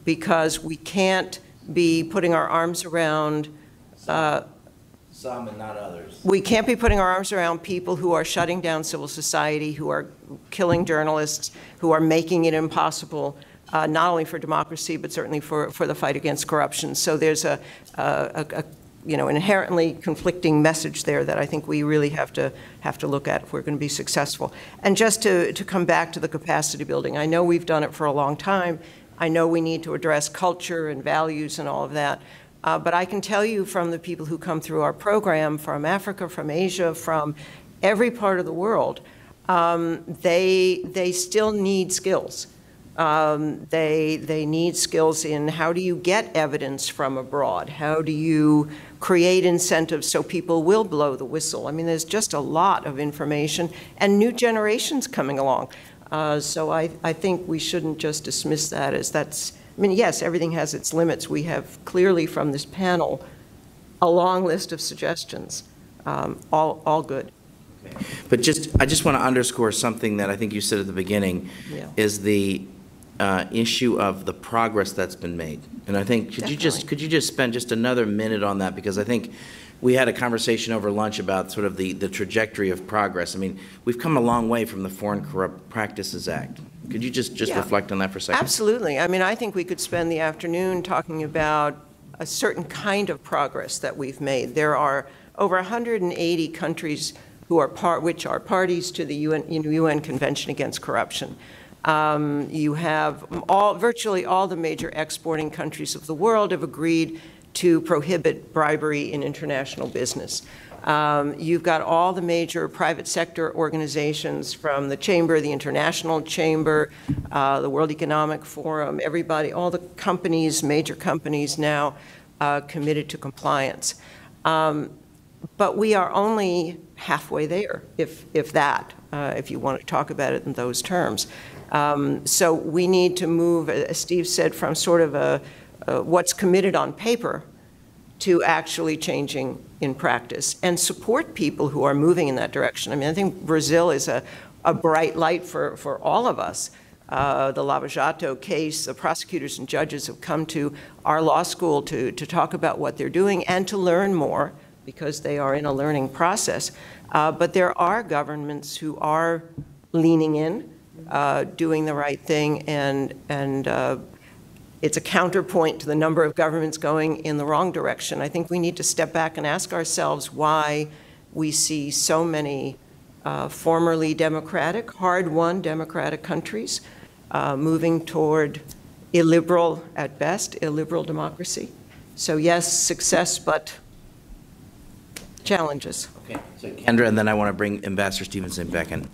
because we can't be putting our arms around uh, Some and not others. we can't be putting our arms around people who are shutting down civil society, who are killing journalists, who are making it impossible, uh, not only for democracy, but certainly for, for the fight against corruption. So there's a, a, a you know, inherently conflicting message there that I think we really have to have to look at if we're going to be successful. And just to, to come back to the capacity building, I know we've done it for a long time. I know we need to address culture and values and all of that. Uh, but I can tell you from the people who come through our program, from Africa, from Asia, from every part of the world, um, they, they still need skills. Um, they, they need skills in how do you get evidence from abroad? How do you create incentives so people will blow the whistle? I mean, there's just a lot of information and new generations coming along. Uh, so I, I think we shouldn't just dismiss that as that's, I mean, yes, everything has its limits. We have clearly from this panel a long list of suggestions, um, all, all good. But just, I just want to underscore something that I think you said at the beginning, Yeah. is the uh, issue of the progress that's been made. And I think, could you just, could you just spend just another minute on that? Because I think we had a conversation over lunch about sort of the, the trajectory of progress. I mean, we've come a long way from the Foreign Corrupt Practices Act. Could you just, just Yeah. reflect on that for a second? Absolutely. I mean, I think we could spend the afternoon talking about a certain kind of progress that we've made. There are over 180 countries who are part, which are parties to the UN, UN Convention Against Corruption. Um, you have all, virtually all the major exporting countries of the world have agreed to prohibit bribery in international business. Um, you've got all the major private sector organizations from the Chamber, the International Chamber, uh, the World Economic Forum, everybody, all the companies, major companies now uh, committed to compliance. Um, but we are only halfway there, if, if that, uh, if you want to talk about it in those terms. Um, So we need to move, as Steve said, from sort of a, a what's committed on paper to actually changing in practice and support people who are moving in that direction. I mean, I think Brazil is a, a bright light for, for all of us. Uh, the Lava Jato case, the prosecutors and judges have come to our law school to, to talk about what they're doing and to learn more because they are in a learning process. Uh, but there are governments who are leaning in, uh, doing the right thing, and, and uh, it's a counterpoint to the number of governments going in the wrong direction. I think we need to step back and ask ourselves why we see so many uh, formerly democratic, hard-won democratic countries uh, moving toward illiberal, at best, illiberal democracy. So yes, success, but challenges. Okay, so Kendra, and then I want to bring Ambassador Stephenson back in.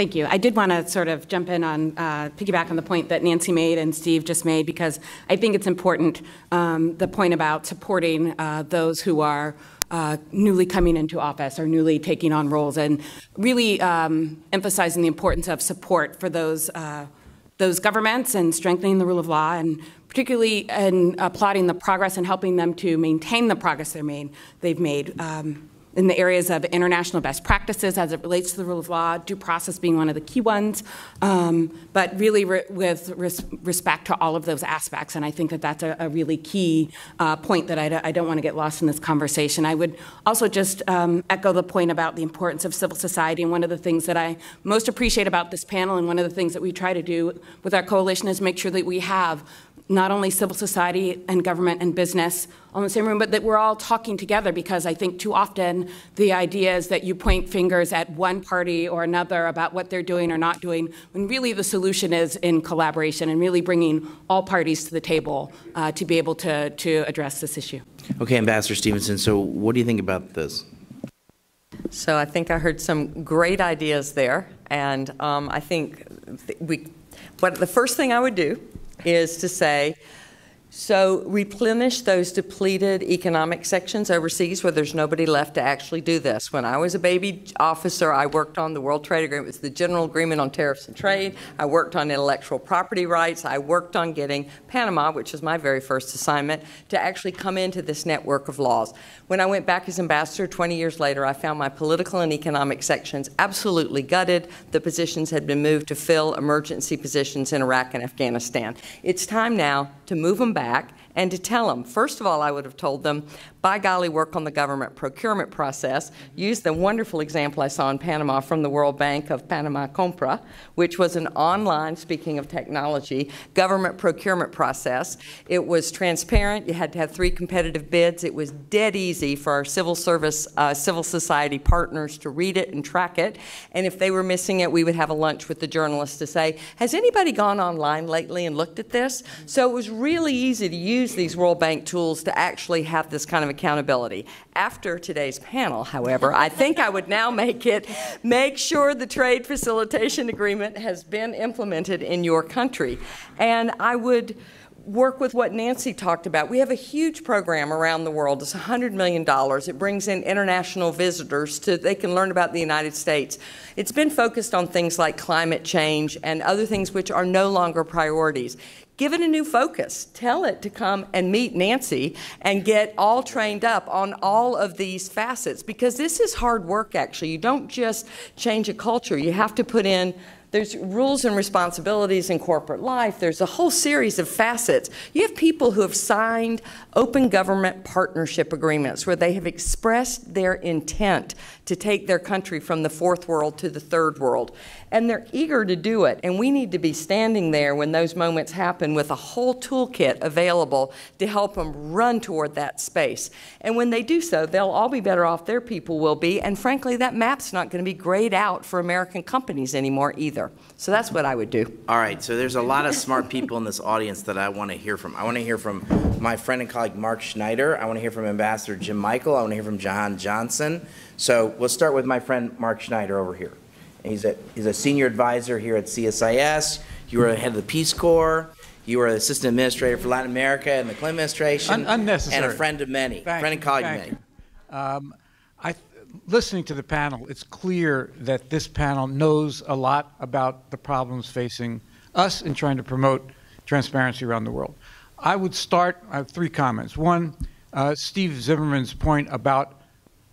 Thank you. I did want to sort of jump in on, uh, piggyback on the point that Nancy made and Steve just made, because I think it's important, um, the point about supporting uh, those who are uh, newly coming into office or newly taking on roles, and really um, emphasizing the importance of support for those, uh, those governments and strengthening the rule of law, and particularly in applauding the progress and helping them to maintain the progress they're made, they've made. Um, in the areas of international best practices as it relates to the rule of law, due process being one of the key ones, um, but really re- with res- respect to all of those aspects. And I think that that's a, a really key uh, point that I, don't want to get lost in this conversation. I would also just um, echo the point about the importance of civil society. And one of the things that I most appreciate about this panel, and one of the things that we try to do with our coalition, is make sure that we have not only civil society and government and business on the same room, but that we're all talking together because I think too often the idea is that you point fingers at one party or another about what they're doing or not doing, when really the solution is in collaboration and really bringing all parties to the table uh, to be able to, to address this issue. Okay, Ambassador Stephenson, so what do you think about this? So I think I heard some great ideas there, and um, I think th- we, what the first thing I would do is to say, so replenish those depleted economic sections overseas where there's nobody left to actually do this. When I was a baby officer, I worked on the World Trade Agreement. It was the General Agreement on Tariffs and Trade. I worked on intellectual property rights. I worked on getting Panama, which was my very first assignment, to actually come into this network of laws. When I went back as ambassador 20 years later, I found my political and economic sections absolutely gutted. The positions had been moved to fill emergency positions in Iraq and Afghanistan. It's time now to move them back and to tell them. First of all, I would have told them, by golly, work on the government procurement process. Use the wonderful example I saw in Panama from the World Bank of Panama Compra, which was an online, speaking of technology, government procurement process. It was transparent. You had to have three competitive bids. It was dead easy for our civil service, uh, civil society partners to read it and track it. And if they were missing it, we would have a lunch with the journalists to say, has anybody gone online lately and looked at this? So it was really easy to use these World Bank tools to actually have this kind of accountability. After today's panel, however, I think I would now make it make sure the trade facilitation agreement has been implemented in your country. And I would work with what Nancy talked about. We have a huge program around the world. It's $100 million. It brings in international visitors to they can learn about the United States. It's been focused on things like climate change and other things which are no longer priorities. Give it a new focus. Tell it to come and meet Nancy and get all trained up on all of these facets because this is hard work actually. You don't just change a culture. You have to put in there's rules and responsibilities in corporate life. There's a whole series of facets. You have people who have signed open government partnership agreements where they have expressed their intent to take their country from the fourth world to the third world. And they're eager to do it. And we need to be standing there when those moments happen with a whole toolkit available to help them run toward that space. And when they do so, they'll all be better off, their people will be. And frankly, that map's not going to be grayed out for American companies anymore either. So that's what I would do. All right, so there's a lot of smart people in this audience that I want to hear from. I want to hear from my friend and colleague Mark Schneider. I want to hear from Ambassador Jim Michel. I want to hear from John Johnson. So we'll start with my friend Mark Schneider over here. He's a, he's a senior advisor here at CSIS. You were head of the Peace Corps. You were assistant administrator for Latin America in the Clinton administration. Un- unnecessary. And a friend of many, Thank friend and colleague of many. Um, I, listening to the panel, it's clear that this panel knows a lot about the problems facing us in trying to promote transparency around the world. I would start, I have three comments. One, uh, Steve Zimmermann's point about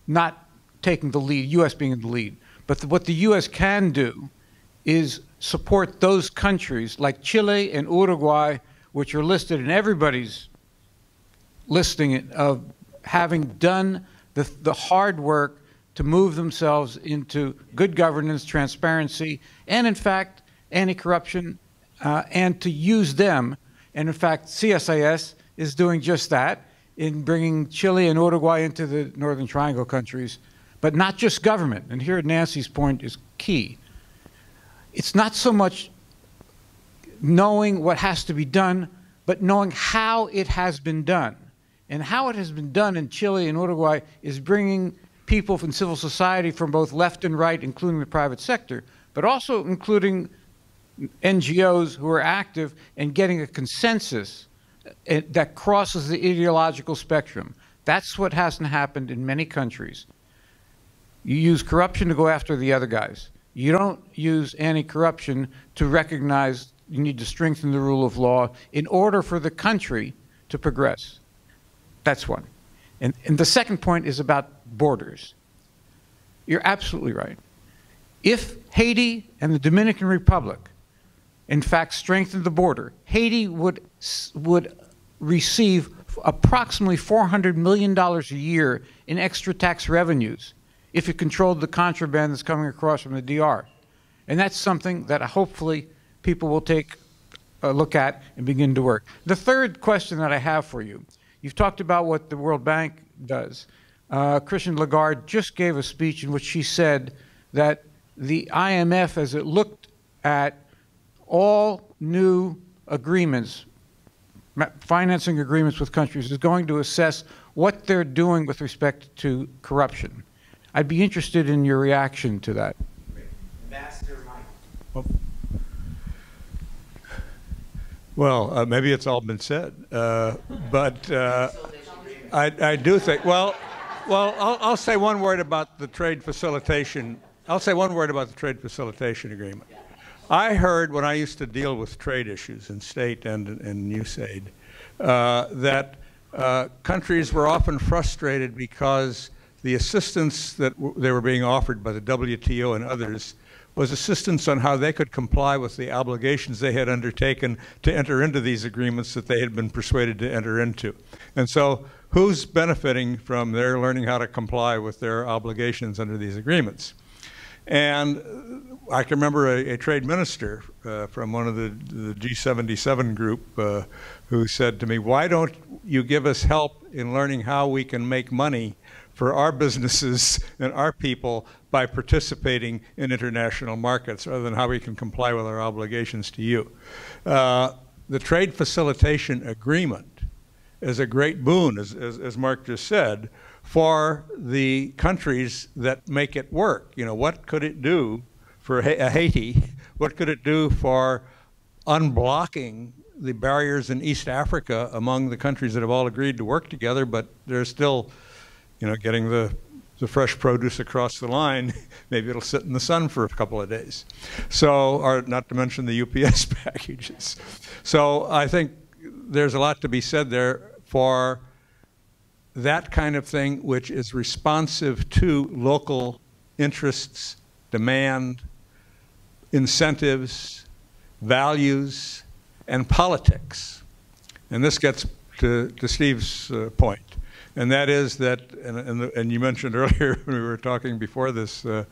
not taking the lead, U.S. being in the lead. But the, what the U.S. can do is support those countries like Chile and Uruguay, which are listed in everybody's listing of having done the, the hard work to move themselves into good governance, transparency, and in fact, anti corruption, uh, and to use them. And in fact, CSIS is doing just that in bringing Chile and Uruguay into the Northern Triangle countries, but not just government. And here Nancy's point is key. It's not so much knowing what has to be done, but knowing how it has been done. And how it has been done in Chile and Uruguay is bringing people from civil society from both left and right, including the private sector, but also including NGOs who are active in getting a consensus uh, that crosses the ideological spectrum. That's what hasn't happened in many countries. You use corruption to go after the other guys. You don't use anti-corruption to recognize you need to strengthen the rule of law in order for the country to progress. That's one. And, and the second point is about borders. You're absolutely right. If Haiti and the Dominican Republic, in fact, strengthened the border, Haiti would, would receive approximately $400 million a year in extra tax revenues if it controlled the contraband that's coming across from the DR. And that's something that hopefully people will take a look at and begin to work. The third question that I have for you, you've talked about what the World Bank does. Uh, Christine Lagarde just gave a speech in which she said that the IMF, as it looked at all new agreements, financing agreements with countries, is going to assess what they're doing with respect to corruption. I'd be interested in your reaction to that. Ambassador Mike. Well, uh, maybe it's all been said, uh, but uh, I, I, do think. Well, well, I'll, I'll, say one word about the trade facilitation. I'll say one word about the trade facilitation agreement. I heard when I used to deal with trade issues in state and in USAID uh, that uh, countries were often frustrated because the assistance that they were being offered by the WTO and others was assistance on how they could comply with the obligations they had undertaken to enter into these agreements that they had been persuaded to enter into. And so who's benefiting from their learning how to comply with their obligations under these agreements? And I can remember a, a trade minister uh, from one of the, the G77 group uh, who said to me, why don't you give us help in learning how we can make money for our businesses and our people by participating in international markets rather than how we can comply with our obligations to you. Uh, the trade facilitation agreement is a great boon, as, as, as, Mark just said, for the countries that make it work. You know, what could it do for Haiti? What could it do for unblocking the barriers in East Africa among the countries that have all agreed to work together, but they're still, you know, getting the the fresh produce across the line, maybe it'll sit in the sun for a couple of days. So, or not to mention the UPS packages. So I think there's a lot to be said there for that kind of thing which is responsive to local interests, demand, incentives, values, and politics. And this gets to, to Steve's uh, point and that is that, and, and, the, and, you mentioned earlier when we were talking before this uh,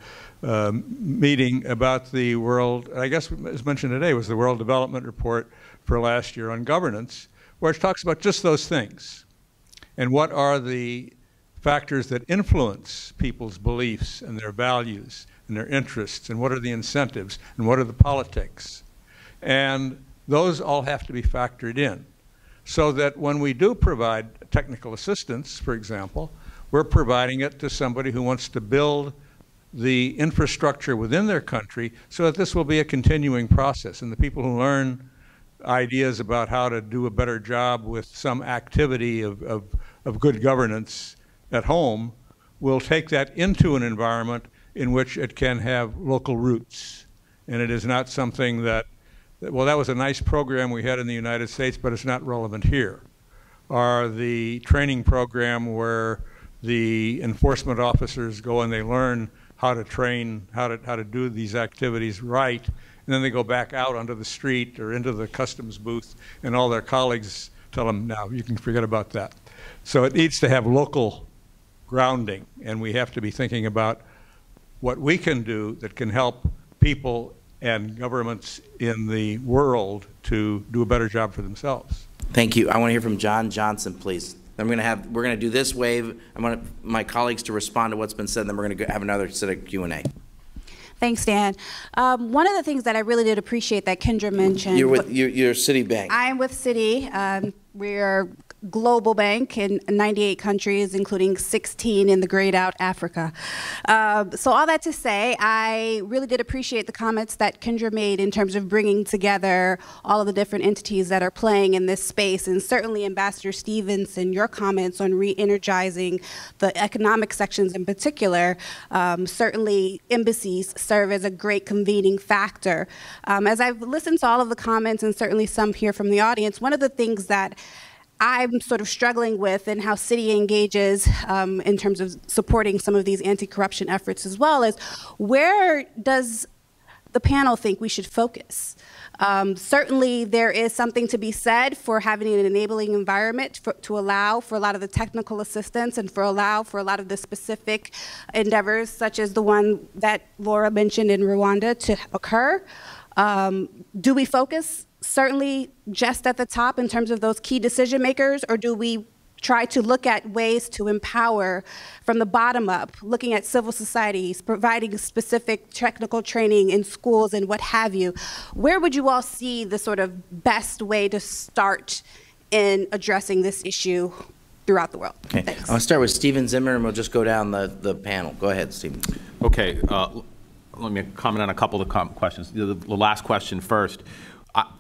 uh, meeting about the world, I guess as mentioned today, was the World Development Report for last year on governance, where it talks about just those things. And what are the factors that influence people's beliefs and their values and their interests, and what are the incentives, and what are the politics. And those all have to be factored in so that when we do provide technical assistance, for example, we're providing it to somebody who wants to build the infrastructure within their country so that this will be a continuing process. And the people who learn ideas about how to do a better job with some activity of, of, of good governance at home will take that into an environment in which it can have local roots. And it is not something that well, that was a nice program we had in the United States, but it's not relevant here. Or the training program where the enforcement officers go and they learn how to train, how to, how to do these activities right, and then they go back out onto the street or into the customs booth, and all their colleagues tell them, now, you can forget about that. So it needs to have local grounding, and we have to be thinking about what we can do that can help people and governments in the world to do a better job for themselves. Thank you. I want to hear from John Johnson, please. I'm going to have we're going to do this wave. I want my colleagues to respond to what's been said. And Then we're going to have another set of Q and A. Thanks, Dan. Um, one of the things that I really did appreciate that Kendra mentioned. You're with you're, you're Citibank. I am with Citi. Um, We're global bank in 98 countries, including 16 in the grayed out Africa. Uh, so all that to say, I really did appreciate the comments that Kendra made in terms of bringing together all of the different entities that are playing in this space, and certainly Ambassador Stephenson, your comments on re-energizing the economic sections in particular. Um, certainly, embassies serve as a great convening factor. Um, as I've listened to all of the comments, and certainly some here from the audience, one of the things that I'm sort of struggling with and how Citi engages um, in terms of supporting some of these anti-corruption efforts as well is where does the panel think we should focus? Um, certainly, there is something to be said for having an enabling environment for, to allow for a lot of the technical assistance and for allow for a lot of the specific endeavors, such as the one that Laura mentioned in Rwanda, to occur. Um, do we focus certainly just at the top in terms of those key decision makers, or do we try to look at ways to empower from the bottom up, looking at civil societies, providing specific technical training in schools and what have you. Where would you all see the sort of best way to start in addressing this issue throughout the world? Okay, Thanks. I'll start with Stephen Zimmer, and we'll just go down the, the panel. Go ahead, Stephen. Okay, uh, let me comment on a couple of the com- questions. The, the last question first.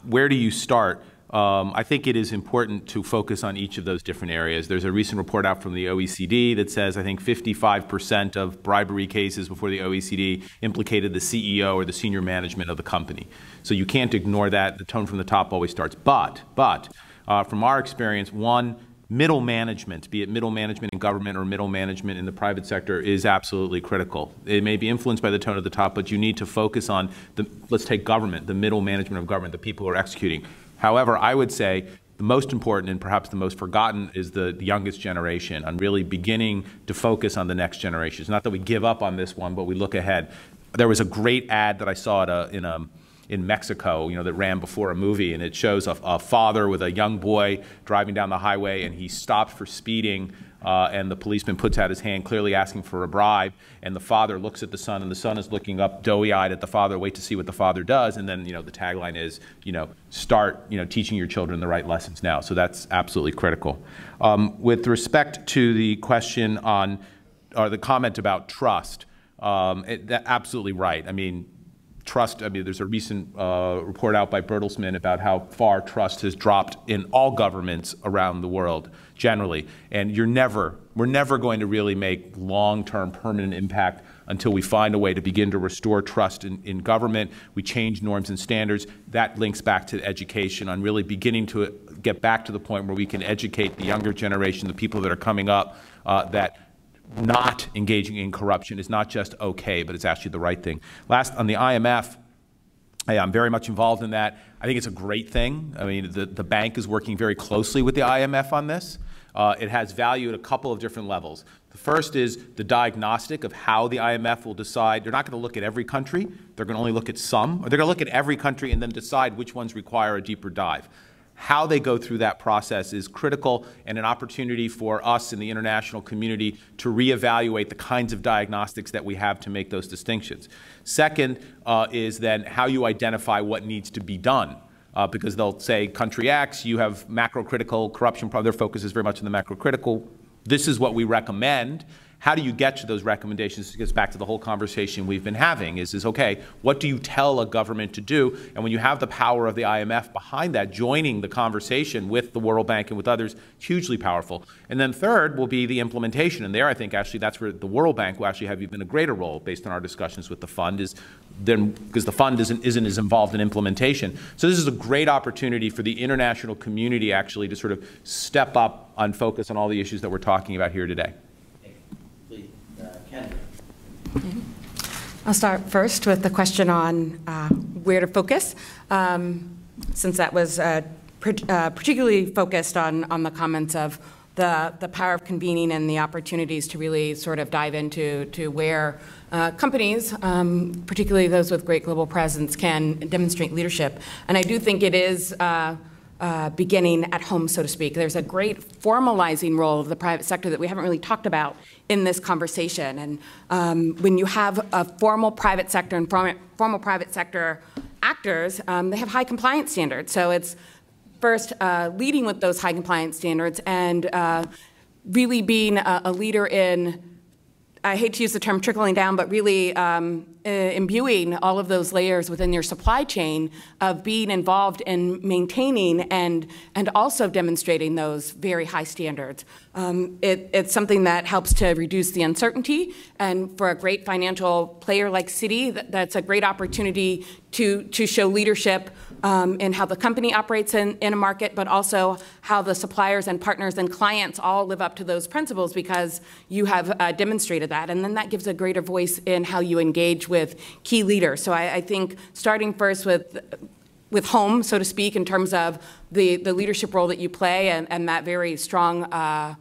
Where do you start? Um, I think it is important to focus on each of those different areas. There's a recent report out from the OECD that says I think 55% of bribery cases before the OECD implicated the CEO or the senior management of the company. So you can't ignore that. The tone from the top always starts. But, but, uh, from our experience, one, middle management, be it middle management in government or middle management in the private sector, is absolutely critical. It may be influenced by the tone of the top, but you need to focus on the, let's take government, the middle management of government, the people who are executing. However, I would say the most important and perhaps the most forgotten is the, the youngest generation on really beginning to focus on the next generation. It's not that we give up on this one, but we look ahead. There was a great ad that I saw at a, in a in Mexico, you know, that ran before a movie, and it shows a, a father with a young boy driving down the highway, and he stopped for speeding, uh, and the policeman puts out his hand, clearly asking for a bribe, and the father looks at the son, and the son is looking up, doughy-eyed at the father, wait to see what the father does, and then, you know, the tagline is, you know, start, you know, teaching your children the right lessons now. So that's absolutely critical. Um, with respect to the question on, or the comment about trust, um, it, that, absolutely right. I mean, trust, I mean, there's a recent uh, report out by Bertelsmann about how far trust has dropped in all governments around the world generally. And you're never, we're never going to really make long-term permanent impact until we find a way to begin to restore trust in, in government. We change norms and standards. That links back to education on really beginning to get back to the point where we can educate the younger generation, the people that are coming up, uh, that not engaging in corruption is not just okay, but it's actually the right thing. Last, on the IMF, I'm very much involved in that. I think it's a great thing. I mean, the, the bank is working very closely with the IMF on this. Uh, it has value at a couple of different levels. The first is the diagnostic of how the IMF will decide. They're not going to look at every country. They're going to only look at some. Or they're going to look at every country and then decide which ones require a deeper dive how they go through that process is critical and an opportunity for us in the international community to reevaluate the kinds of diagnostics that we have to make those distinctions. Second uh, is then how you identify what needs to be done. Uh, because they'll say country X, you have macrocritical corruption problem. Their focus is very much on the macrocritical. This is what we recommend how do you get to those recommendations? It gets back to the whole conversation we've been having is, is, okay, what do you tell a government to do? And when you have the power of the IMF behind that, joining the conversation with the World Bank and with others, hugely powerful. And then third will be the implementation. And there I think actually that's where the World Bank will actually have even a greater role based on our discussions with the fund is then because the fund isn't, isn't as involved in implementation. So this is a great opportunity for the international community actually to sort of step up on focus on all the issues that we're talking about here today. I'll start first with the question on uh, where to focus, um, since that was uh, uh, particularly focused on, on the comments of the, the power of convening and the opportunities to really sort of dive into to where uh, companies, um, particularly those with great global presence, can demonstrate leadership. And I do think it is uh, uh, beginning at home, so to speak. There's a great formalizing role of the private sector that we haven't really talked about in this conversation. And um, when you have a formal private sector and formal private sector actors, um, they have high compliance standards. So it's first, uh, leading with those high compliance standards and uh, really being a, a leader in I hate to use the term trickling down, but really um, uh, imbuing all of those layers within your supply chain of being involved in maintaining and and also demonstrating those very high standards. Um, it, it's something that helps to reduce the uncertainty, and for a great financial player like Citi, that, that's a great opportunity to to show leadership um, in how the company operates in, in a market, but also how the suppliers and partners and clients all live up to those principles because you have uh, demonstrated that. And then that gives a greater voice in how you engage with key leaders. So I, I think starting first with with home, so to speak, in terms of the, the leadership role that you play and, and that very strong uh,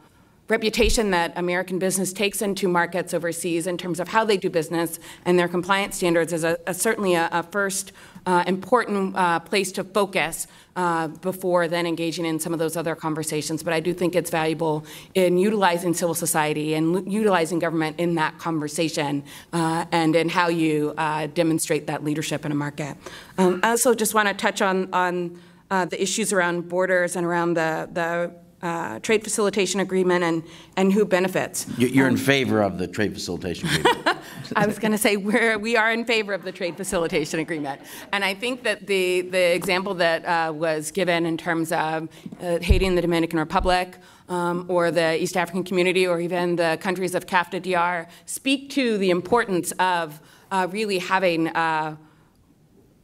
reputation that American business takes into markets overseas in terms of how they do business and their compliance standards is a, a certainly a, a first uh, important uh, place to focus uh, before then engaging in some of those other conversations. But I do think it's valuable in utilizing civil society and utilizing government in that conversation uh, and in how you uh, demonstrate that leadership in a market. Um, I also just want to touch on, on uh, the issues around borders and around the, the uh, trade facilitation agreement and, and who benefits. You're in favor of the trade facilitation agreement? I was going to say we're, we are in favor of the trade facilitation agreement. And I think that the, the example that uh, was given in terms of uh, Haiti and the Dominican Republic um, or the East African community or even the countries of CAFTA DR speak to the importance of uh, really having uh,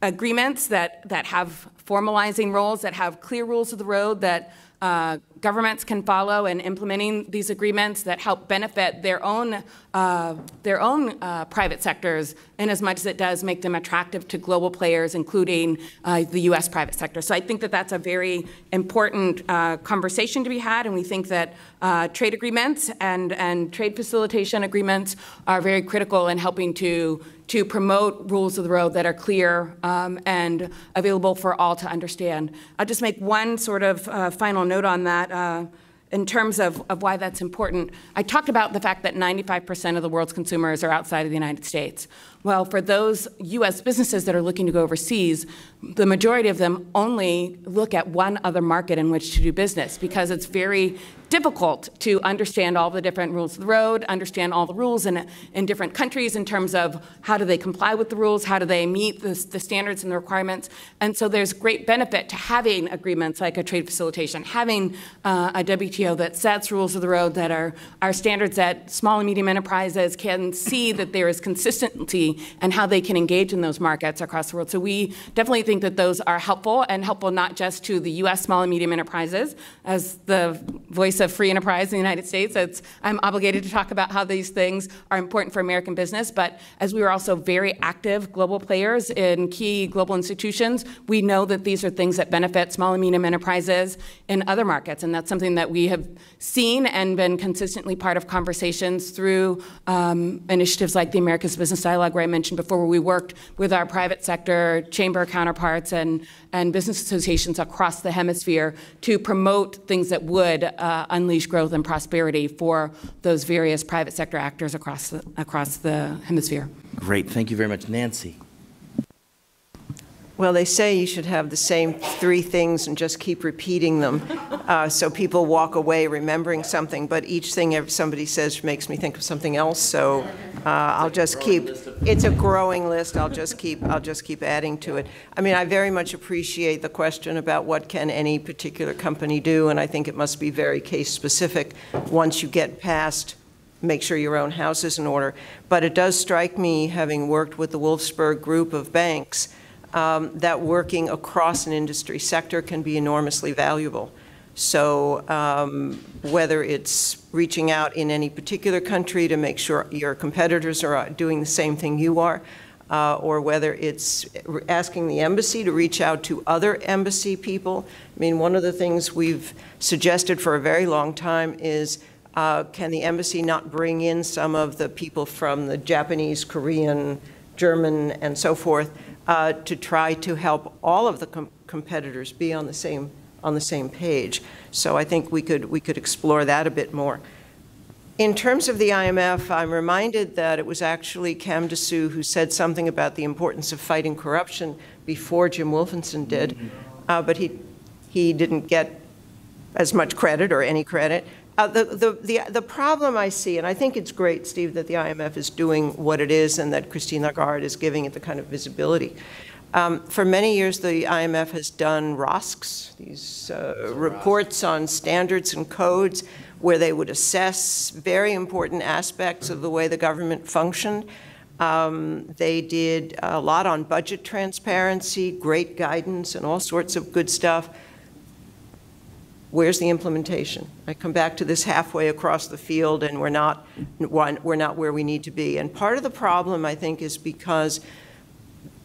agreements that, that have formalizing roles, that have clear rules of the road, that uh, governments can follow in implementing these agreements that help benefit their own uh, their own uh, private sectors in as much as it does make them attractive to global players, including uh, the U.S. private sector. So I think that that's a very important uh, conversation to be had, and we think that uh, trade agreements and, and trade facilitation agreements are very critical in helping to to promote rules of the road that are clear um, and available for all to understand. I'll just make one sort of uh, final note on that. Uh, in terms of, of why that's important, I talked about the fact that 95% of the world's consumers are outside of the United States. Well, for those U.S. businesses that are looking to go overseas, the majority of them only look at one other market in which to do business because it's very difficult to understand all the different rules of the road, understand all the rules in, in different countries in terms of how do they comply with the rules, how do they meet the, the standards and the requirements. And so there's great benefit to having agreements like a trade facilitation, having uh, a WTO that sets rules of the road that are, are standards that small and medium enterprises can see that there is consistency and how they can engage in those markets across the world. So we definitely think that those are helpful and helpful not just to the U.S. small and medium enterprises, as the voice of free enterprise in the United States. I'm obligated to talk about how these things are important for American business, but as we are also very active global players in key global institutions, we know that these are things that benefit small and medium enterprises in other markets, and that's something that we have seen and been consistently part of conversations through um, initiatives like the Americas Business Dialogue, where I mentioned before, where we worked with our private sector chamber counterparts and, and business associations across the hemisphere to promote things that would uh, unleash growth and prosperity for those various private sector actors across the, across the hemisphere. Great, thank you very much. Nancy? Well, they say you should have the same three things and just keep repeating them uh, so people walk away remembering something. But each thing somebody says makes me think of something else. So uh, I'll just keep. It's a growing list. I'll just keep. I'll just keep adding to it. I mean, I very much appreciate the question about what can any particular company do, and I think it must be very case specific. Once you get past make sure your own house is in order. But it does strike me, having worked with the Wolfsberg group of banks, um, that working across an industry sector can be enormously valuable. So um, whether it's reaching out in any particular country to make sure your competitors are doing the same thing you are, uh, or whether it's asking the embassy to reach out to other embassy people. I mean, one of the things we've suggested for a very long time is uh, can the embassy not bring in some of the people from the Japanese, Korean, German, and so forth uh, to try to help all of the com competitors be on the same on the same page. So I think we could we could explore that a bit more. In terms of the IMF, I'm reminded that it was actually Cam who said something about the importance of fighting corruption before Jim Wolfensohn did. Uh, but he he didn't get as much credit or any credit. Uh, the, the, problem I see, and I think it's great, Steve, that the IMF is doing what it is and that Christine Lagarde is giving it the kind of visibility. Um, for many years, the IMF has done ROSCs, these uh, reports on standards and codes, where they would assess very important aspects of the way the government functioned. Um, they did a lot on budget transparency, great guidance, and all sorts of good stuff. Where's the implementation? I come back to this halfway across the field, and we're not, we're not where we need to be. And part of the problem, I think, is because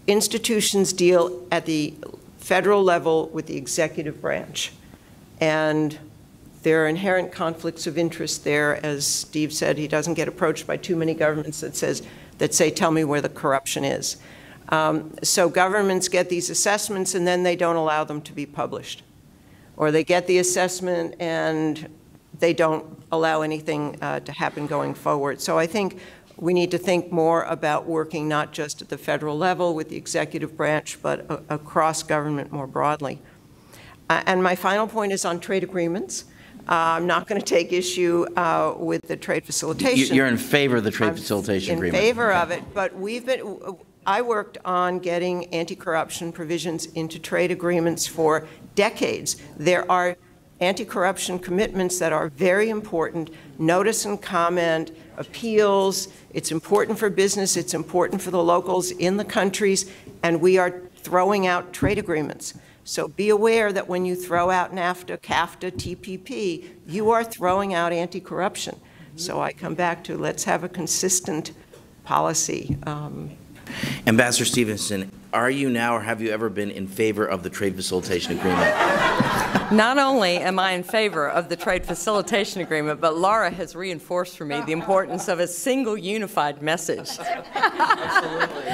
institutions deal at the federal level with the executive branch. And there are inherent conflicts of interest there. As Steve said, he doesn't get approached by too many governments that says, that say, tell me where the corruption is. Um, so governments get these assessments and then they don't allow them to be published. Or they get the assessment and they don't allow anything uh, to happen going forward. So I think we need to think more about working not just at the federal level with the executive branch, but across government more broadly. Uh, and my final point is on trade agreements. Uh, I'm not going to take issue uh, with the trade facilitation. You're in favor of the trade facilitation in agreement? In favor of it, but we've been, I worked on getting anti-corruption provisions into trade agreements for decades. There are anti-corruption commitments that are very important, notice and comment, appeals. It's important for business, it's important for the locals in the countries, and we are throwing out trade agreements. So be aware that when you throw out NAFTA, CAFTA, TPP, you are throwing out anti-corruption. So I come back to let's have a consistent policy. Um, Ambassador Stephenson, are you now or have you ever been in favor of the trade facilitation agreement? Not only am I in favor of the trade facilitation agreement, but Laura has reinforced for me the importance of a single unified message. Absolutely.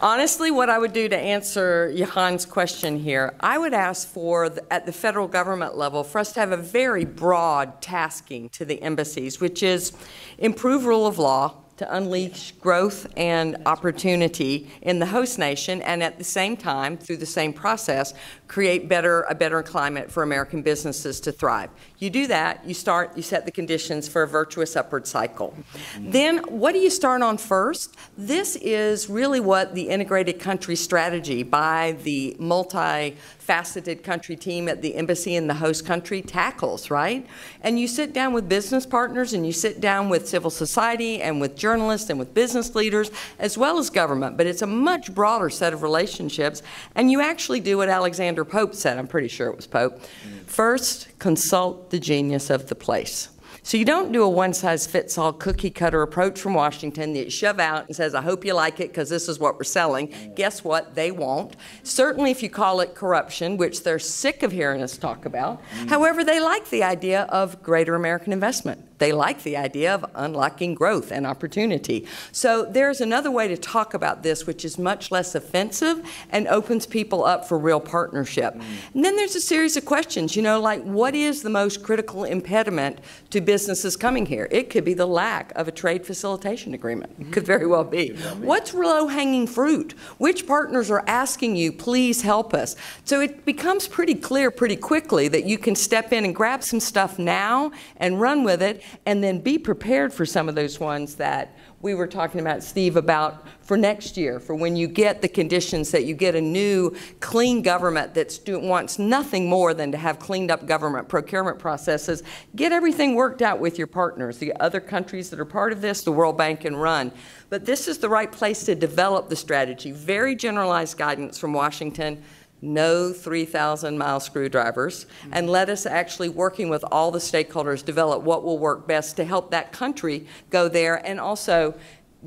Honestly, what I would do to answer Johan's question here, I would ask for, the, at the federal government level, for us to have a very broad tasking to the embassies, which is improve rule of law, to unleash growth and opportunity in the host nation and at the same time through the same process create better a better climate for American businesses to thrive. You do that, you start you set the conditions for a virtuous upward cycle. Then what do you start on first? This is really what the integrated country strategy by the multi faceted country team at the embassy in the host country tackles, right? And you sit down with business partners and you sit down with civil society and with journalists and with business leaders as well as government, but it's a much broader set of relationships. And you actually do what Alexander Pope said, I'm pretty sure it was Pope. First, consult the genius of the place. So you don't do a one size fits all cookie cutter approach from Washington that you shove out and says, I hope you like it because this is what we're selling. Guess what? They won't. Certainly, if you call it corruption, which they're sick of hearing us talk about. However, they like the idea of greater American investment. They like the idea of unlocking growth and opportunity. So there's another way to talk about this, which is much less offensive and opens people up for real partnership. Mm. And then there's a series of questions, you know, like what is the most critical impediment to businesses coming here? It could be the lack of a trade facilitation agreement. It could very well be. What's low hanging fruit? Which partners are asking you, please help us? So it becomes pretty clear pretty quickly that you can step in and grab some stuff now and run with it and then be prepared for some of those ones that we were talking about, Steve, about for next year, for when you get the conditions that you get a new clean government that wants nothing more than to have cleaned up government procurement processes, get everything worked out with your partners, the other countries that are part of this, the World Bank and RUN. But this is the right place to develop the strategy. Very generalized guidance from Washington no 3,000 mile screwdrivers, mm-hmm. and let us actually, working with all the stakeholders, develop what will work best to help that country go there and also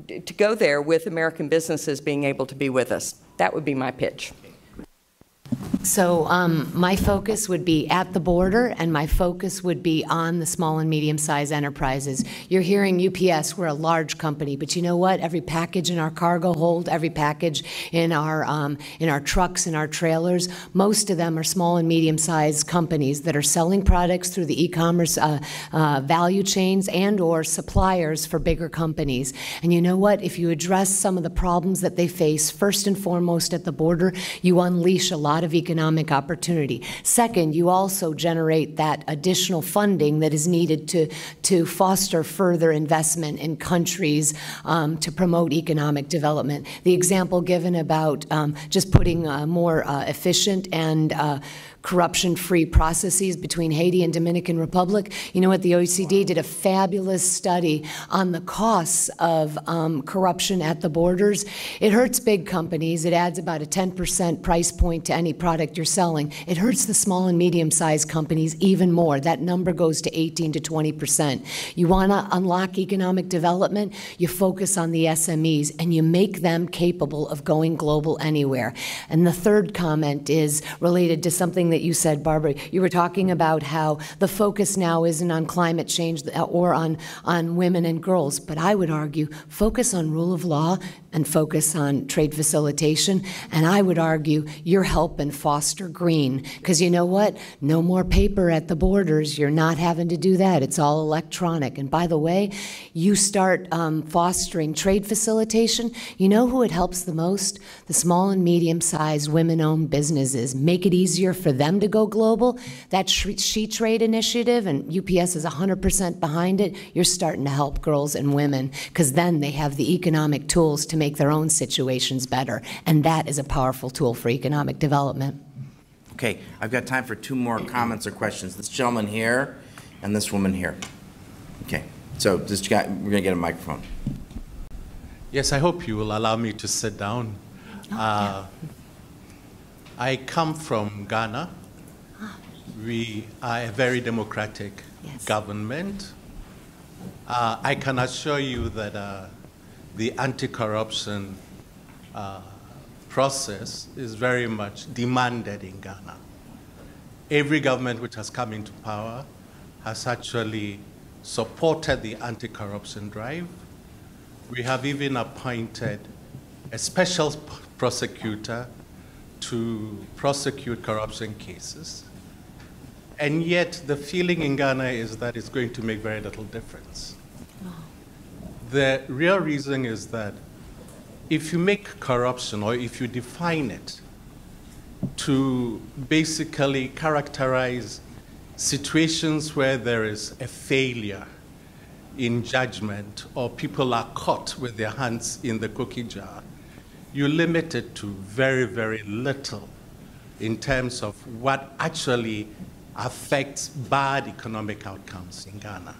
to go there with American businesses being able to be with us. That would be my pitch. So um, my focus would be at the border, and my focus would be on the small and medium-sized enterprises. You're hearing UPS, we're a large company, but you know what? Every package in our cargo hold, every package in our um, in our trucks and our trailers, most of them are small and medium-sized companies that are selling products through the e-commerce uh, uh, value chains and/or suppliers for bigger companies. And you know what? If you address some of the problems that they face, first and foremost at the border, you unleash a lot of economic economic opportunity. Second, you also generate that additional funding that is needed to, to foster further investment in countries um, to promote economic development. The example given about um, just putting uh, more uh, efficient and uh, corruption-free processes between Haiti and Dominican Republic. You know what? The OECD did a fabulous study on the costs of um, corruption at the borders. It hurts big companies. It adds about a 10% price point to any product you're selling. It hurts the small and medium-sized companies even more. That number goes to 18 to 20%. You want to unlock economic development, you focus on the SMEs, and you make them capable of going global anywhere. And the third comment is related to something that you said, Barbara. You were talking about how the focus now isn't on climate change or on, on women and girls, but I would argue focus on rule of law and focus on trade facilitation. And I would argue you're helping foster green. Because you know what? No more paper at the borders. You're not having to do that. It's all electronic. And by the way, you start um, fostering trade facilitation, you know who it helps the most? The small and medium sized women owned businesses. Make it easier for them to go global. That She Trade initiative, and UPS is 100% behind it, you're starting to help girls and women because then they have the economic tools to make their own situations better. And that is a powerful tool for economic development. Okay, I've got time for two more comments or questions. This gentleman here and this woman here. Okay, so this guy, we're going to get a microphone. Yes, I hope you will allow me to sit down. Oh, uh, I come from Ghana. Ah. We are a very democratic yes. government. Uh, I can assure you that uh, the anti-corruption uh, process is very much demanded in Ghana. Every government which has come into power has actually supported the anti-corruption drive. We have even appointed a special prosecutor to prosecute corruption cases. And yet the feeling in Ghana is that it's going to make very little difference. The real reason is that if you make corruption or if you define it to basically characterize situations where there is a failure in judgment or people are caught with their hands in the cookie jar, you limit it to very, very little in terms of what actually affects bad economic outcomes in Ghana.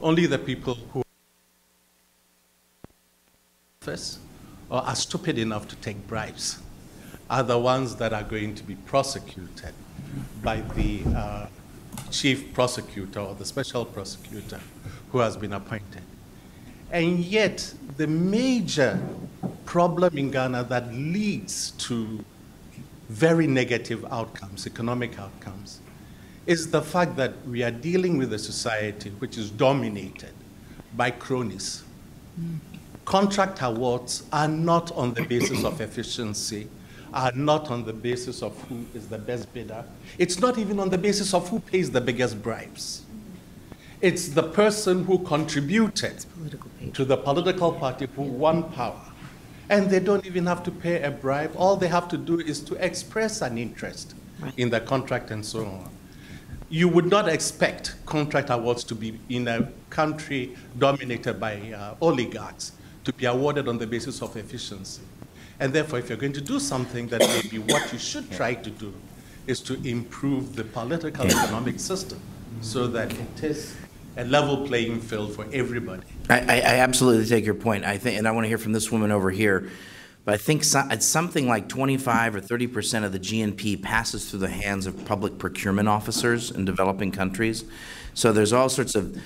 Only the people who office or are stupid enough to take bribes are the ones that are going to be prosecuted by the uh, chief prosecutor or the special prosecutor who has been appointed. And yet, the major problem in Ghana that leads to very negative outcomes, economic outcomes, is the fact that we are dealing with a society which is dominated by cronies. Contract awards are not on the basis of efficiency, are not on the basis of who is the best bidder. It's not even on the basis of who pays the biggest bribes. It's the person who contributed to the political party who won power. And they don't even have to pay a bribe. All they have to do is to express an interest in the contract and so on. You would not expect contract awards to be in a country dominated by uh, oligarchs to be awarded on the basis of efficiency. And therefore, if you're going to do something that may be what you should try to do, is to improve the political economic system so that it is a level playing field for everybody. I, I, I absolutely take your point. I think, and I want to hear from this woman over here. But I think so, it's something like 25 or 30 percent of the GNP passes through the hands of public procurement officers in developing countries. So there's all sorts of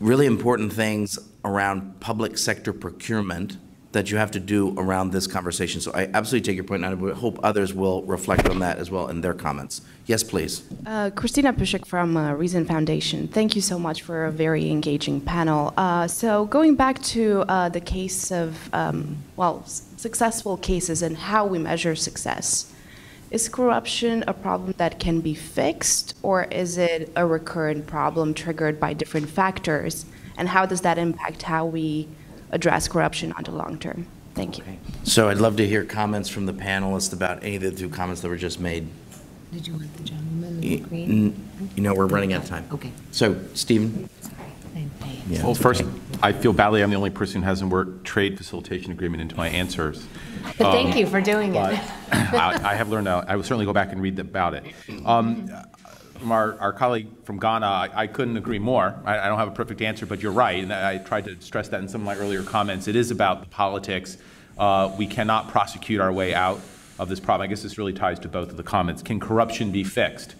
really important things around public sector procurement that you have to do around this conversation. So I absolutely take your point, and I hope others will reflect on that as well in their comments. Yes, please. Uh, Christina Pushik from uh, Reason Foundation. Thank you so much for a very engaging panel. Uh, so going back to uh, the case of, um, well, successful cases and how we measure success. Is corruption a problem that can be fixed, or is it a recurrent problem triggered by different factors? And how does that impact how we address corruption on the long term? Thank you. So I'd love to hear comments from the panelists about any of the two comments that were just made. Did you want the gentleman Y- n- You know, we're running out of time. Okay. So, Stephen? Yeah, Well, first, okay. I feel badly I'm the only person who hasn't worked trade facilitation agreement into my answers. But thank Um, you for doing it. I I have learned, uh, I will certainly go back and read about it. Um, From our our colleague from Ghana, I I couldn't agree more. I I don't have a perfect answer, but you're right, and I tried to stress that in some of my earlier comments. It is about the politics. Uh, We cannot prosecute our way out of this problem. I guess this really ties to both of the comments. Can corruption be fixed?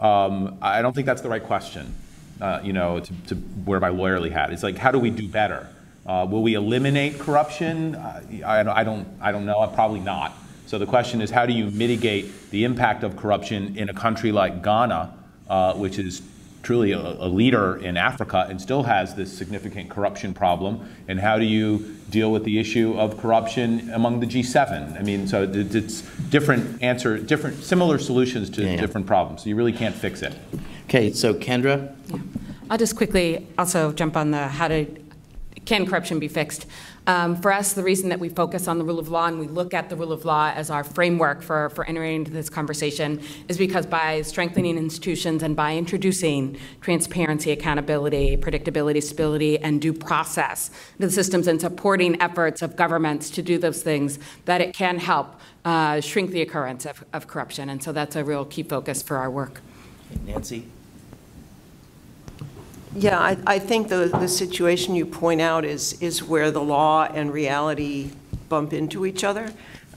Um, I don't think that's the right question, uh, you know, to, to wear my lawyerly hat. It's like, how do we do better? Uh, will we eliminate corruption? I, I, don't, I don't know. Probably not. So the question is, how do you mitigate the impact of corruption in a country like Ghana, uh, which is truly a, a leader in Africa and still has this significant corruption problem? And how do you deal with the issue of corruption among the G7? I mean, so it- it's different answer, different, similar solutions to Yeah, yeah. different problems. So you really can't fix it. Okay, so Kendra? I'll just quickly also jump on the how to, can corruption be fixed? Um, for us, the reason that we focus on the rule of law and we look at the rule of law as our framework for, for entering into this conversation is because by strengthening institutions and by introducing transparency, accountability, predictability, stability, and due process to the systems and supporting efforts of governments to do those things, that it can help uh, shrink the occurrence of, of corruption. And so that's a real key focus for our work. Nancy? Yeah, I, I think the, the situation you point out is, is where the law and reality bump into each other.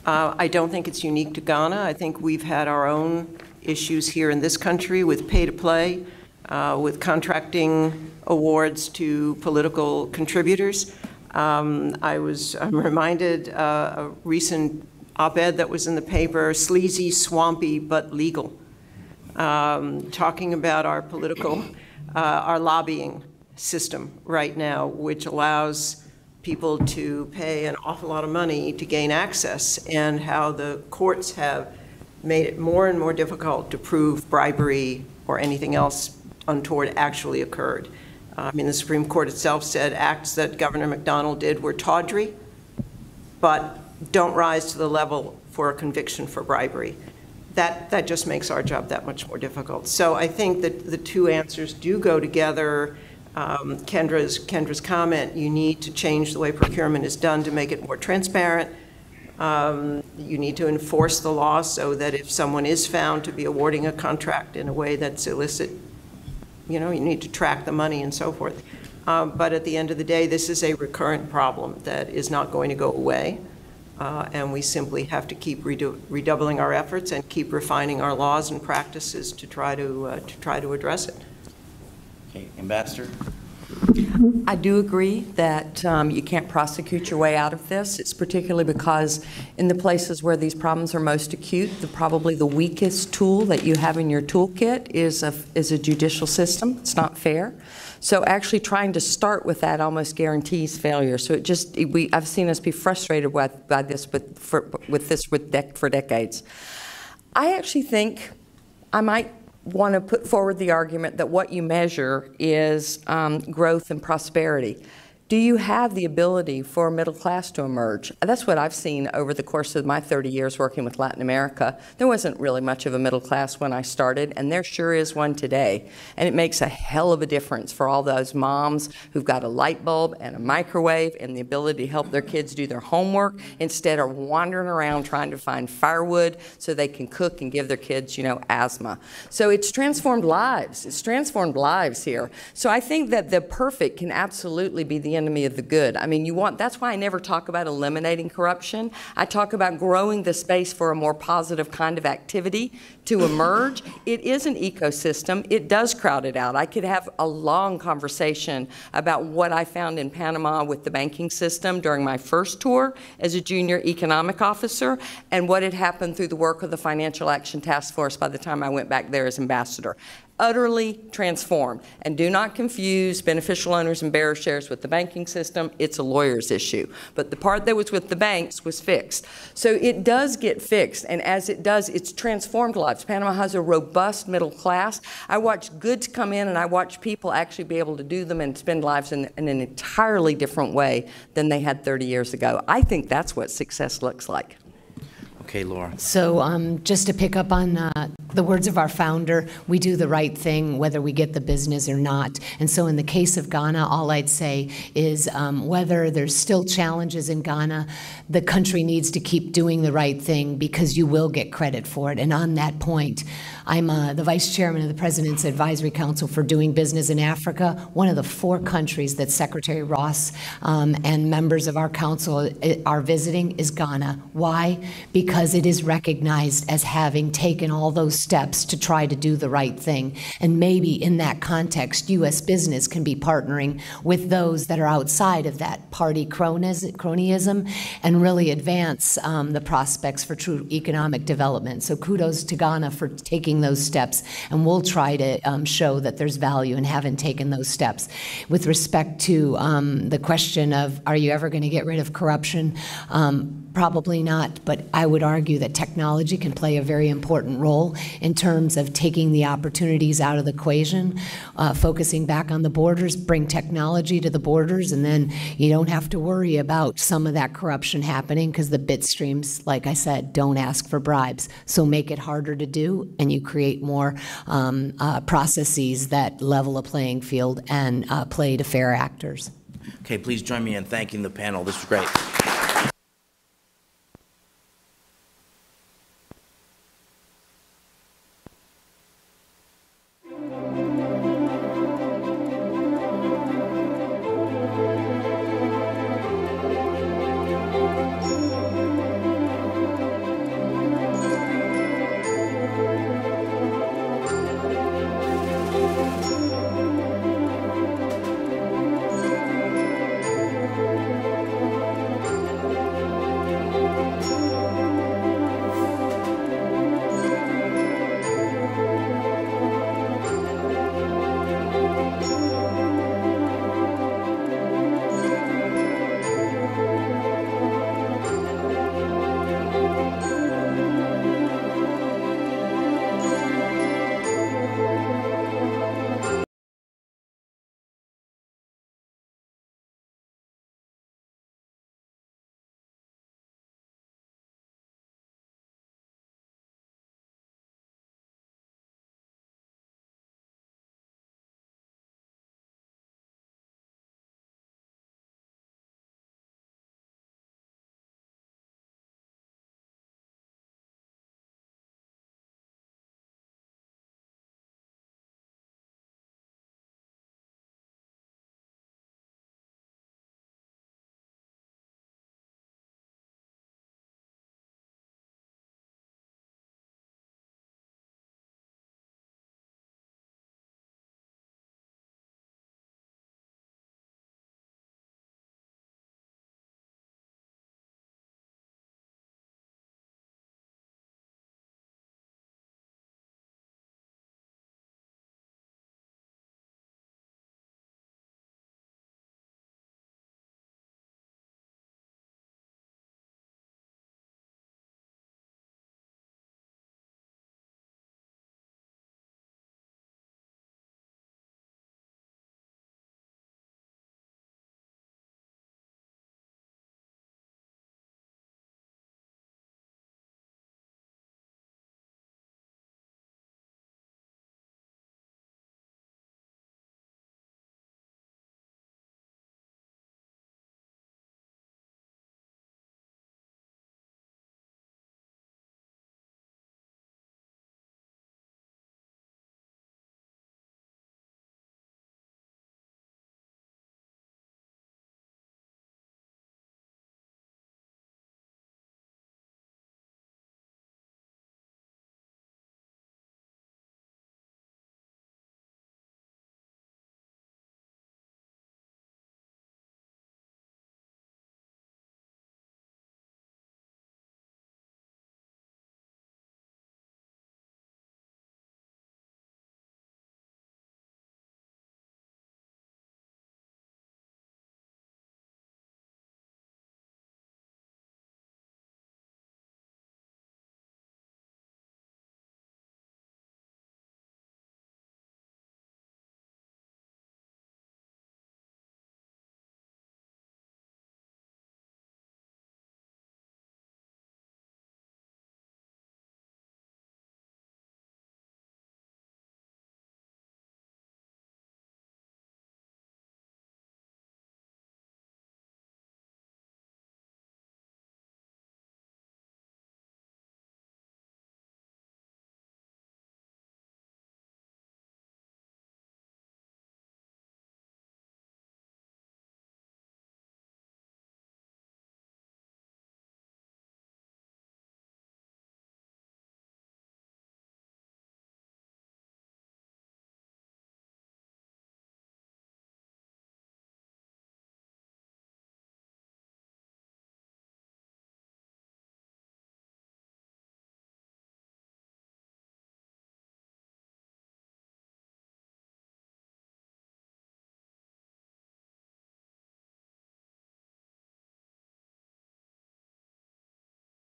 Uh, I don't think it's unique to Ghana. I think we've had our own issues here in this country with pay-to-play, uh, with contracting awards to political contributors. Um, I was, I'm reminded, uh, a recent op-ed that was in the paper, sleazy, swampy, but legal um, talking about our political, uh, our lobbying system right now, which allows people to pay an awful lot of money to gain access, and how the courts have made it more and more difficult to prove bribery or anything else untoward actually occurred. Uh, I mean, the Supreme Court itself said acts that Governor McDonnell did were tawdry, but don't rise to the level for a conviction for bribery that, that just makes our job that much more difficult. So I think that the two answers do go together. Um, Kendra's, Kendra's comment, you need to change the way procurement is done to make it more transparent. Um, You need to enforce the law so that if someone is found to be awarding a contract in a way that's illicit, you know, you need to track the money and so forth. Um, But at the end of the day, this is a recurrent problem that is not going to go away. Uh, And we simply have to keep redo- redoubling our efforts and keep refining our laws and practices to try to, uh, to try to address it. Okay, Ambassador? I do agree that um, you can't prosecute your way out of this. It's particularly because in the places where these problems are most acute, the, probably the weakest tool that you have in your toolkit is a, is a judicial system. It's not fair. So actually trying to start with that almost guarantees failure. So it just, we, I've seen us be frustrated with, by this with, for, with this with dec, for decades. I actually think I might want to put forward the argument that what you measure is um, growth and prosperity. Do you have the ability for a middle class to emerge? That's what I've seen over the course of my 30 years working with Latin America. There wasn't really much of a middle class when I started, and there sure is one today. And it makes a hell of a difference for all those moms who've got a light bulb and a microwave and the ability to help their kids do their homework instead of wandering around trying to find firewood so they can cook and give their kids, you know, asthma. So it's transformed lives. It's transformed lives here. So I think that the perfect can absolutely be the enemy of the good. I mean, you want that's why I never talk about eliminating corruption. I talk about growing the space for a more positive kind of activity to emerge. It is an ecosystem. It does crowd it out. I could have a long conversation about what I found in Panama with the banking system during my first tour as a junior economic officer and what had happened through the work of the Financial Action Task Force by the time I went back there as ambassador utterly transformed. And do not confuse beneficial owners and bearer shares with the banking system. It's a lawyer's issue. But the part that was with the banks was fixed. So it does get fixed. And as it does, it's transformed lives. Panama has a robust middle class. I watch goods come in and I watch people actually be able to do them and spend lives in, in an entirely different way than they had 30 years ago. I think that's what success looks like. Okay, Laura. So um, just to pick up on uh, the words of our founder, we do the right thing whether we get the business or not. And so in the case of Ghana, all I'd say is um, whether there's still challenges in Ghana, the country needs to keep doing the right thing because you will get credit for it. And on that point, I'm uh, the vice chairman of the President's Advisory Council for Doing Business in Africa, one of the four countries that Secretary Ross um, and members of our council uh, are visiting is Ghana. Why? Because it is recognized as having taken all those steps to try to do the right thing. And maybe in that context, U.S. business can be partnering with those that are outside of that party cronyism and really advance um, the prospects for true economic development. So kudos to Ghana for taking those steps, and we'll try to um, show that there's value in having taken those steps. With respect to um, the question of are you ever going to get rid of corruption? Um, Probably not, but I would argue that technology can play a very important role in terms of taking the opportunities out of the equation, uh, focusing back on the borders, bring technology to the borders, and then you don't have to worry about some of that corruption happening because the bit streams, like I said, don't ask for bribes. So make it harder to do, and you create more um, uh, processes that level a playing field and uh, play to fair actors. Okay, please join me in thanking the panel. This was great.